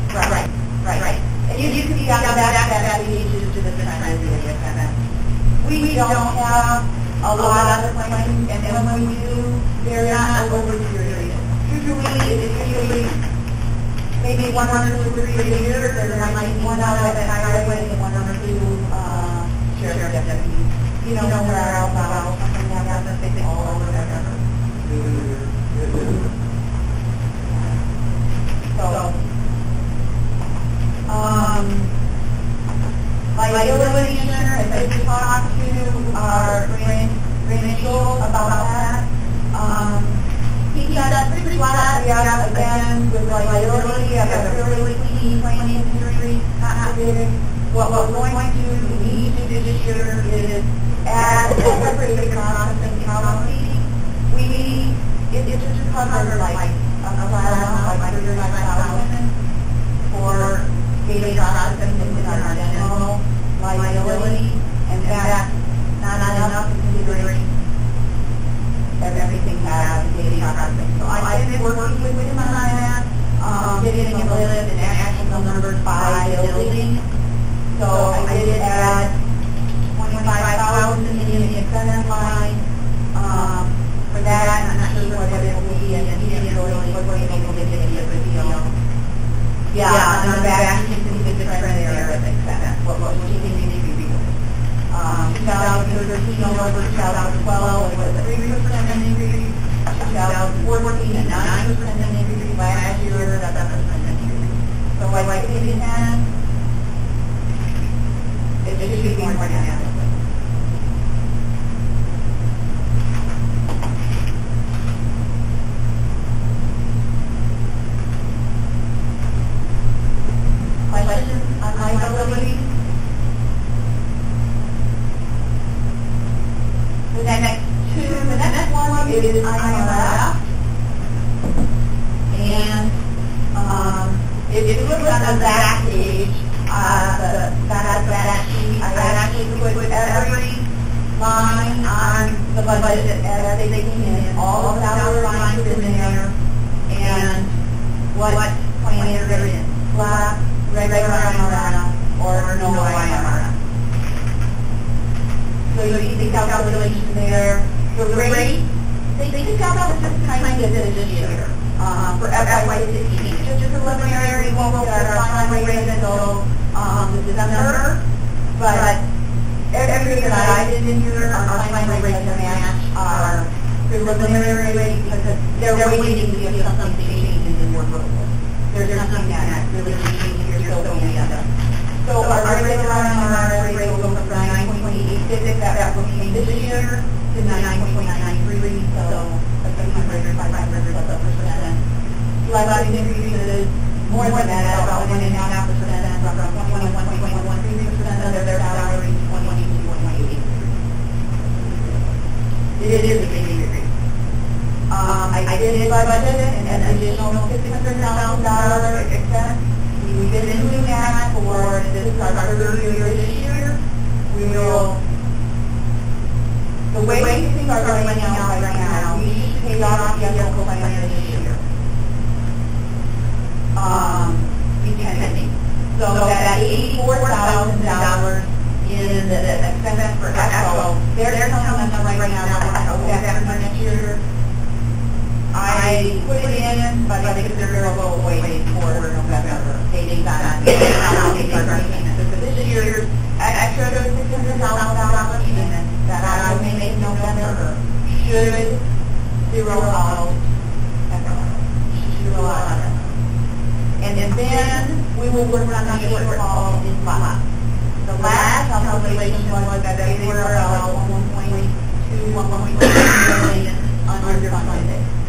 Right, right, right. And you, you can see that, that, that the the. We don't have a lot of claims, and when we do, they're not over. Usually, it's usually maybe one or or three there might be one out of that highway, and uh. You know, liability insurance, I did talk to our Grant about that. Um, he we again with liability, we have a really clean not. What we're going to need to do this year is add a separate processing policy. We, it, it just covers like, a flat amount, like thirty-five thousand for data processing our general liability, and that's not enough considering everything has data processing. So I've been working with him on that, um, getting a list and actual numbers by building. So I did add twenty-five thousand in the for that, not sure what it will be, and he didn't really, what way able to get a good deal. Yeah, on the back, you the trend there with expense, what, what we think to be doing. Um, 2013 over 2012 was a 3% increase, 2014 a 9% increase, last year a 7% increase. So I think it can, it should be more than. unlikability. The next two, the next one is I. And if you look at that page, that, that I actually put every line on the budget, everything in, all of lines in there, and what plan is in. Flat, regular IMRF, or no IMRF. So you see the calculation there, the rate, they, they took out just kind of this year, um, for FY sixteen, just just preliminary, we won't get our final rate until, um, December, but every year that I've been in here, our final rate to match our preliminary rate, because they're waiting to if something changes in your proposal. There's nothing that really. So our regular rate will go from nine point eight six, that will be this year, to nine point nine three, so a three hundred or five hundred plus a percent. Last increases, more than that, about one and a half percent, one three percent of their salary, to twenty-two point eight. It is a big. Um, I did budget and an additional six hundred thousand dollar expense. We've been doing that for this, our third year this year. We will, the way things are running out right now, we need to pay off the local plan this year. Um, depending. So that eighty-four thousand dollars in the expense for EXO, they're they're telling us right now that have that for next year. I put it in, but I think they're gonna go away for November, they think that, it. So this year's extra thousand dollar payment that I will make November should zero out, zero out. And then we will work on the shortfall in flat. The last calculation was that they were about one point two, one point three million underfunded.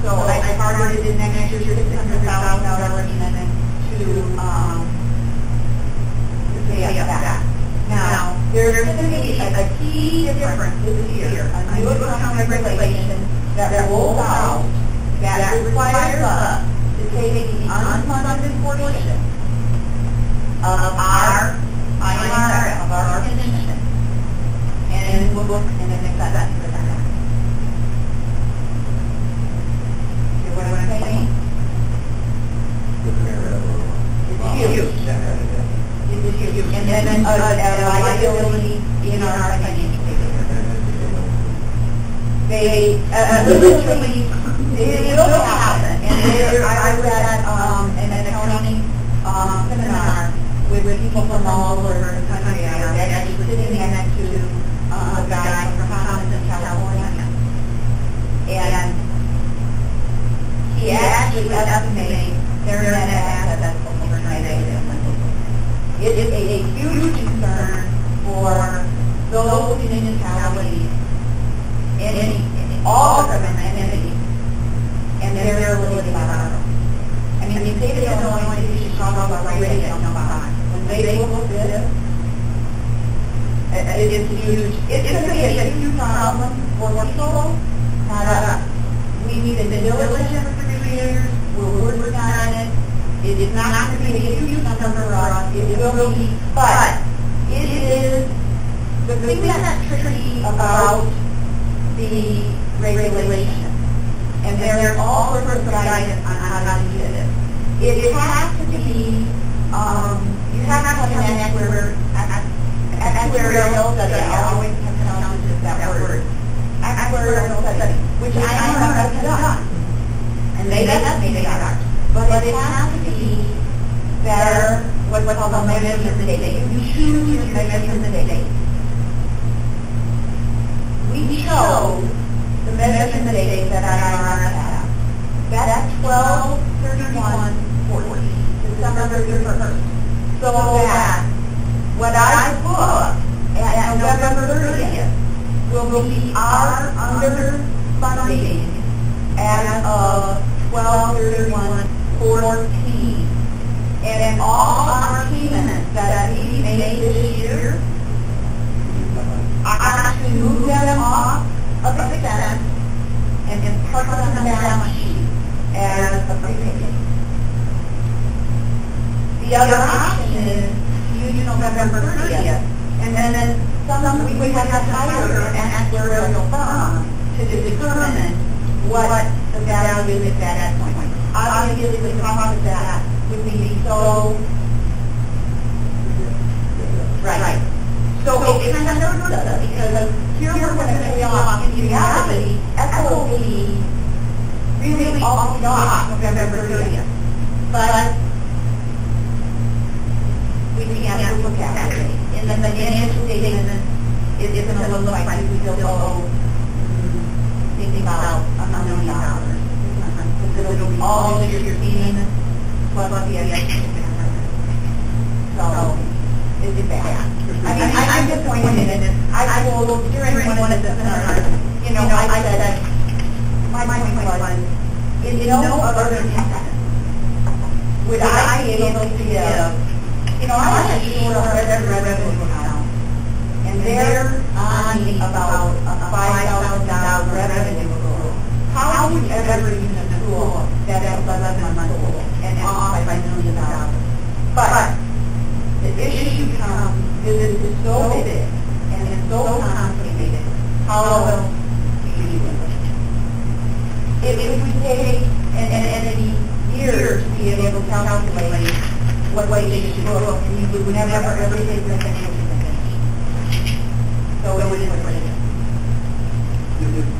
So I I targeted in next year's six hundred thousand dollar payment to, um, to pay up that. Now, there's going to be a key difference this year, a new accounting regulation that rolls out that requires us to take the unfunded portion of our IMRF, of our pension, and we'll book and then accept You what huge. And then liability in our financial. They, uh, literally, it and I was at, um, an accounting, um, seminar people from all over the country, sitting next to, uh, a guy from California. And he actually estimates their net assets over nine It is a huge concern for those municipalities in, in all government entities and their ability to borrow. I mean, the state of Illinois, city of Chicago, are already at number five. When they look at this, it, is huge. It, it's going to be a huge problem for people, not us. We need be diligent three we're working on it. It is not going to be a huge number for us, it will be, but it is, the thing that's tricky about the regulation, and there's all sorts of guidance on how to do this. It has to be, um, you have to have an actuarial, actuarial study, I always have challenges that word. Actuarial study, which I have done. And they estimate that, but it has to be better, what- what's called a measurement date. You choose your measurement date. We chose the measurement date that IRS had. That's twelve thirty-one forty, December thirty-first. So that what I put at November thirtieth will be our underfunding as of twelve thirty-one fourteen. And in all our payments that we made this year, I actually moved them off of expense and then parked them on the balance sheet as a prepayment. The other option is to use November thirtieth, and then, then some, we would have to hire an actuarial firm to determine what value is at that point. Obviously, the cost of that would be so Right. So it kind of hurts us because here we're going to pay off oh, in reality, FOB really all off November thirtieth. But we can't look at it. In the financial statement, it is going to look like we still owe thinking about a million dollars. It'll be all year's payments plus the extra. So, bad? I mean, I'm disappointed in it. I told during one of the seminars, you know, I said, my point was, in no other instance would I be able to give, you know, I have to sort of every revenue account. And they're on about a five thousand dollar revenue accrual. How would you accrual that old and off by dollars? But the issue comes, is it is so big and it's so complicated, how else do you do it? It would take an an entity years to be able to calculate what way they should look, and you would never, ever take the financial finish. So it is what it is.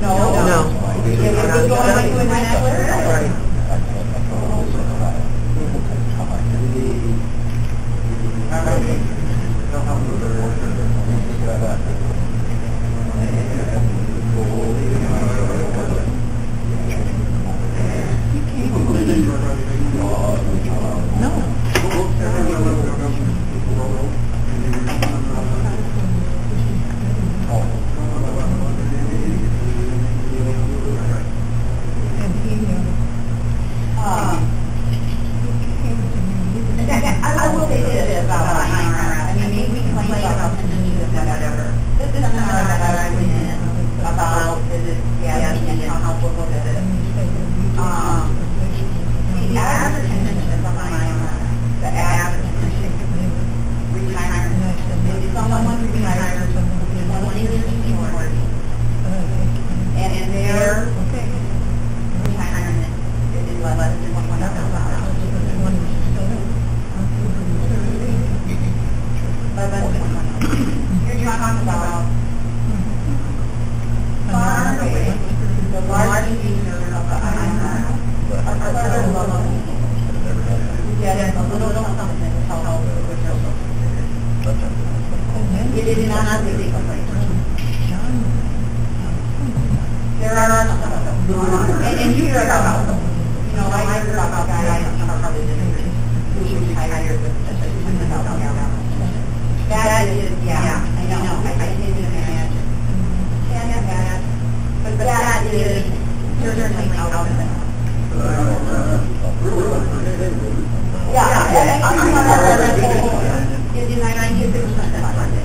No. No. It's going to an actuary. And he, uh, Um, he came to me, he said, I I will say this about IMRF, I mean, maybe we complain about pensions and whatever. This is seminar that I went in about, is it, yeah, and how helpful was it? Um, the average pension from IMRF, the average pension retirement, if someone retires twenty years before, and in their retirement, it is less than one thousand dollars. You're talking about far and away, the largest user of the IMRF are further below me. Get a little something to help with your social security. It is not a big complaint. There are some of them. And, and you hear about them. You know, I hear about guys in our public district who retired with a two hundred thousand dollars. That is, yeah, I know, I, I can't even imagine. Can't imagine. But that is certainly out of it. Yeah, I, I, I'm not a resident. It's in ninety-six percent funded.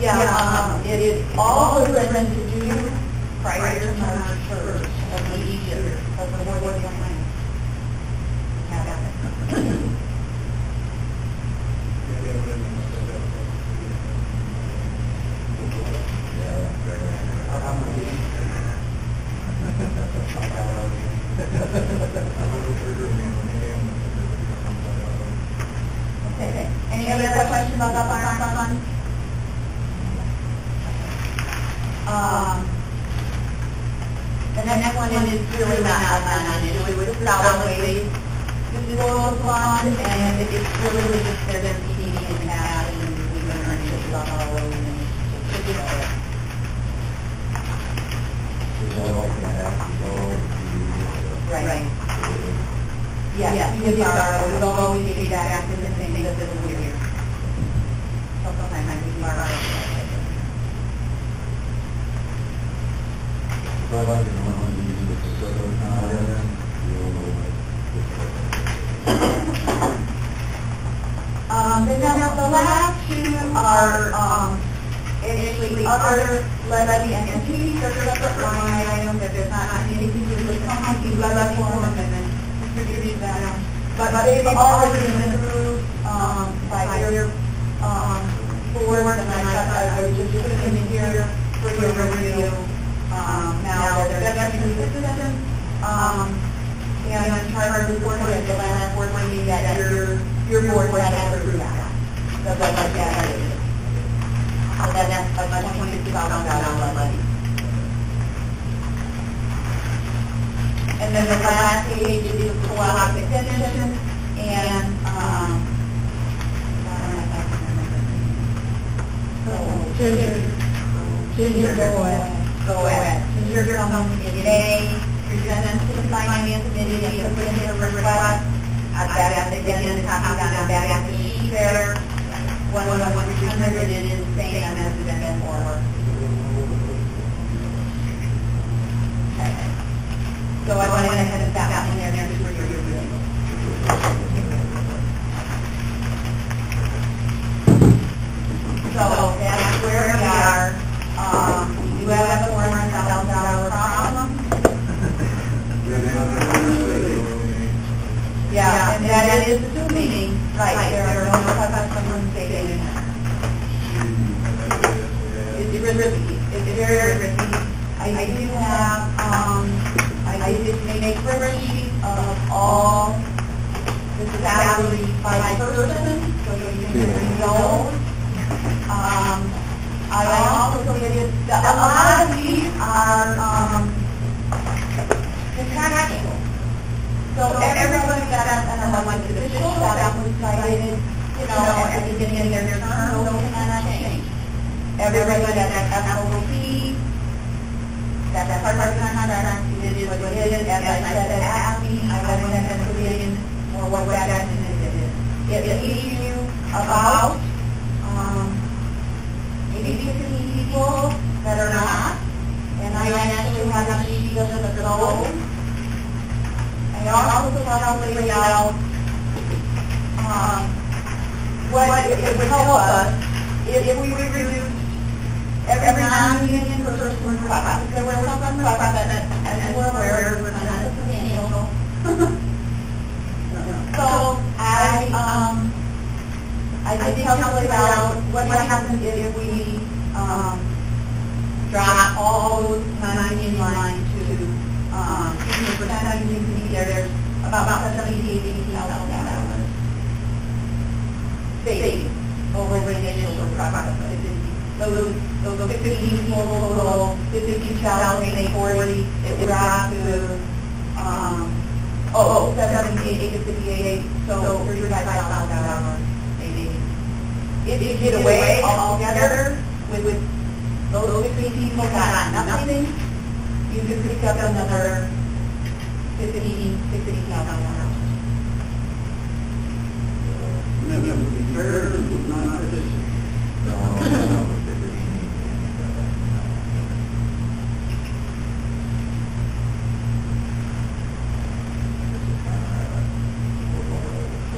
Yeah, um, it is all the rent to do prior to March first of the year, of the board of plan. Okay, any other questions about the farm fund? Um, the next one is really not it's really with solid waste disposal fund, and it's really just their PD and cash, and we can earn it all, just, right. Yeah, you give our, we'll always give back to the thing that is weird. Sometimes we borrow. Um, the, now, the last two are, um, actually other levy entities, they're separate line items, that there's not anything to do with company levy form and them. But, they've already been approved, um, by their, um, board, and I thought I would just put them in here for your review. Um, now, they're definitely consistent, um, and trying to report at the last board meeting that your, your board had approved that. So that's like that. So that- thousand dollar levy. And then the last page is the co-op extension, and, um, Ginger, Ginger Boy. Go ahead. Ginger comes in May, presents to the finance committee, a request. I've got it again, copied on the back one, one, one, three hundred, it is same as it's been. Okay. So I went ahead and that in there, for your review. So that's where we are. Um, we do have a four hundred thousand dollar problem. Yeah, and that is assuming, right, there are no customers stated in there. It's risky, it's very risky. I I do have, um, I I did make a spreadsheet of all the salary by person, so you can read those. Um, I also did, a lot of these are, um, contractual. So everybody an that was cited, you know, at the beginning of their term, those. Everybody got an FOP, that's part of the contract, it is what it is, as I said, ask me, I and put in more what that is, it is. It leaves you about, um, fifteen people that are not, and I actually have a sheet of the I also calculated out, um, what it would help us if if we reduce every non-union person profit. There were some that, and we're aware, we're. So I, um, I did calculate out what happens if we, um, drop all those non-union lines to, um, you can see there, there's about eighty thousand dollars. Savings over the initial profit, but those, those fifteen people total, fifty thousand, eight forty, it would drop to, um, oh, oh, seventy, eight, fifty-eight, so thirty-five thousand dollars, maybe. If you get away altogether with, with those fifty people got nothing, you could pick up another fifty, sixty thousand dollars. That would be fair, not just.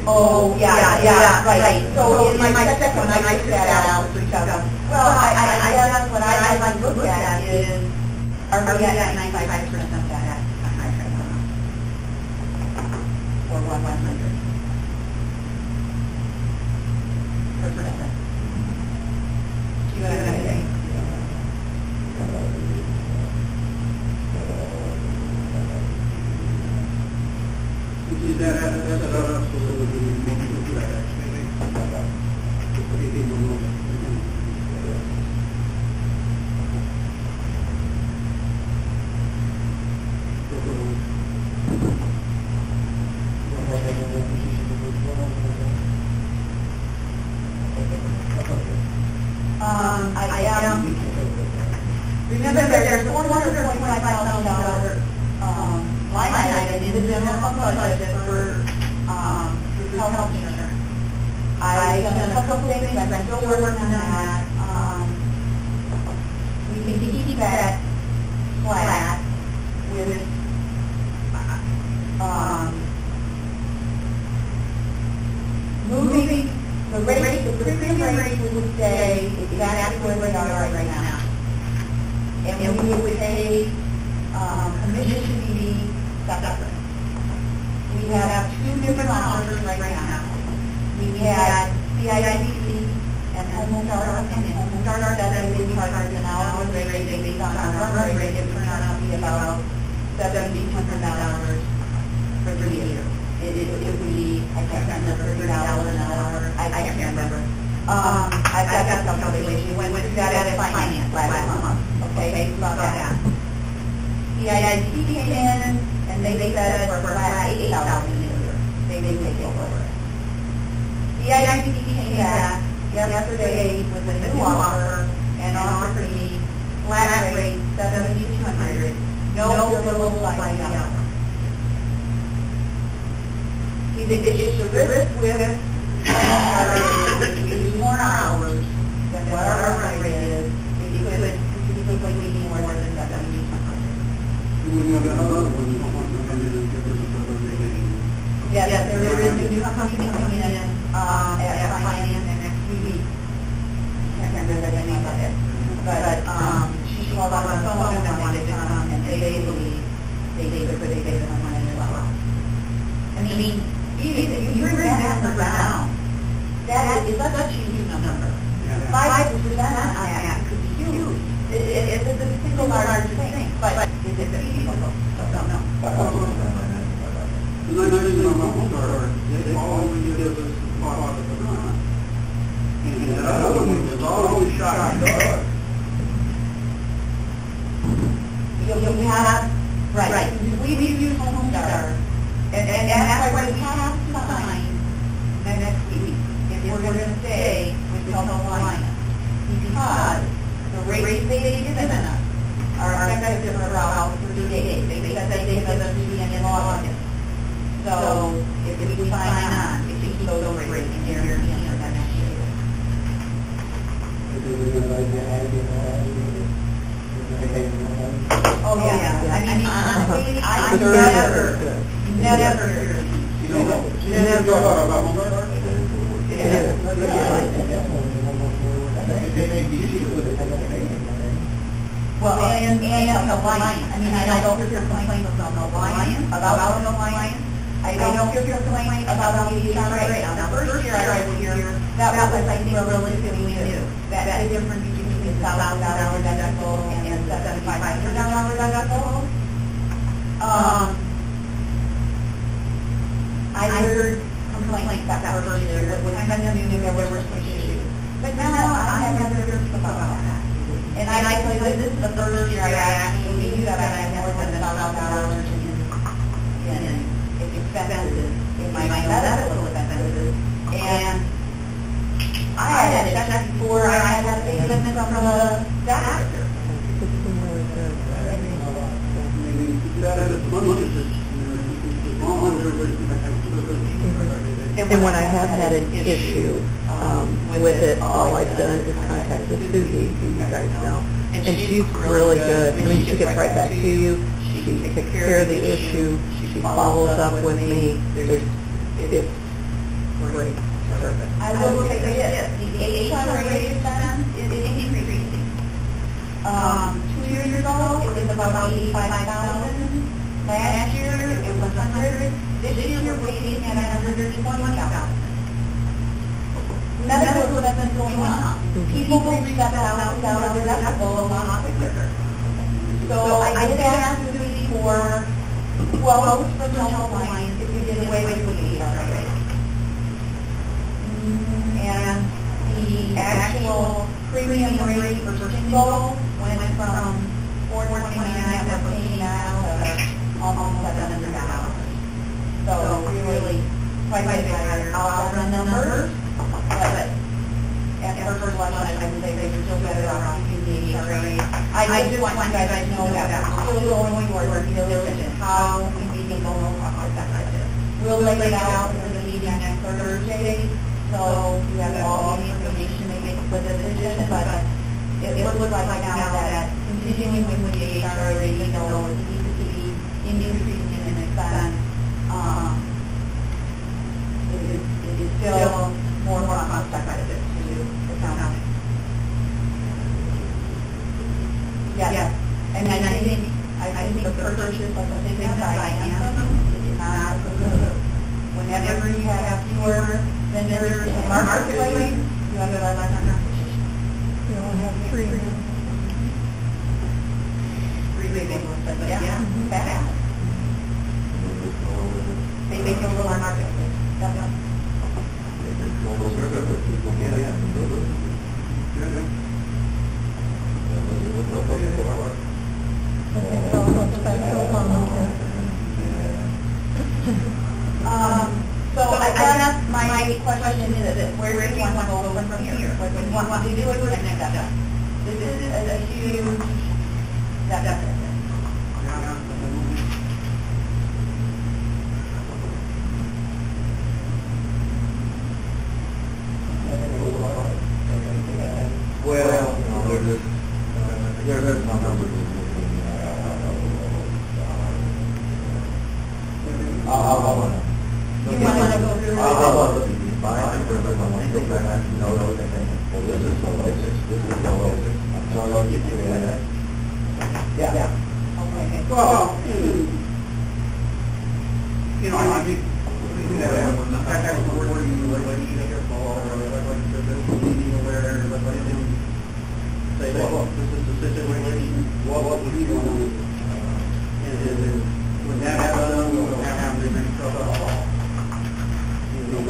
Oh, yeah, yeah, yeah, right. So in my second one, I took that out, well, I, I, I guess what I, like look at is, are we at ninety-five percent of that contract or not? Or one, one hundred? Percent. You have anything? That, a, that can make it look like actually. Well, and, and the Alliance, I mean, I don't hear complaints from the Alliance, about the Alliance. I don't hear complaints about the HRA. Now, the first year I was here, that was, I think, relatively new. That the difference between the thousand dollar deductible and the seventy-five hundred dollar deductible. Um, I heard complaints that that first year was kind of new, there were some issues. But now I have never heard about that. And I, I tell you, this is the first year I actually knew that I had more than a thousand dollars in, in expenses, in my medical expenses. And I had a check before I had a statement from the doctor. That is as long as. And when I have had an issue um, with it, all I've done is contacted Suzie, who you guys know, and she's really good. I mean, she gets right back to you, she takes care of the issue, she follows up with me. There's, it's great service. I will say this, the HRA expense is increasing. Um, two years ago, it was about eighty-five thousand. Last year, it was a hundred. This is your waiting at 121 lookout. Medical is going on. People will step out without other medical a lot quicker. So I did ask Susie for quotes from the helpline if we did away with the meeting already. And the actual premium rate for single went from 429 to 89 to almost $700. So, so really quite a bit higher numbers. But at first level, I would say they were still better off using the HRA. I just want you guys to know that we're still going forward diligent how we can go about that budget. We'll lay it out for the meeting next Thursday. So you have all the information to make the decision, but it would look like now that continuing with the HRA, you know, it needs to be increasing in expense um, it is, it is still more, and more cost effective to do the county. Yes, and then I think, I I think the purchase of the thing that I am, is not approved. Whenever you have fewer vendors in the marketplace, you have a less competition. We only have three. Three big ones, but yeah, bad. They. That's all. Okay, so I guess my question is, do you want to from here? What do you want to do step? This is a huge deficit. Well, you know, there's, uh, there's my numbers. I'll, I you want to go through? it. I'll, I'll, find the I want to go. Well, this is the latest, this is the latest. So I'll get you in that. Yeah. yeah. Okay. Well, you know, I mean, you know, I have a word in the relationship, all say, look, this is the situation, what would you do? And then that have make trouble at all. You know,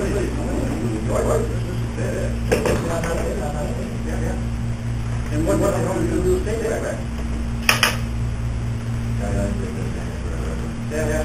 this is bad. Yeah, yeah. And what, what they don't do is take. Yeah, yeah.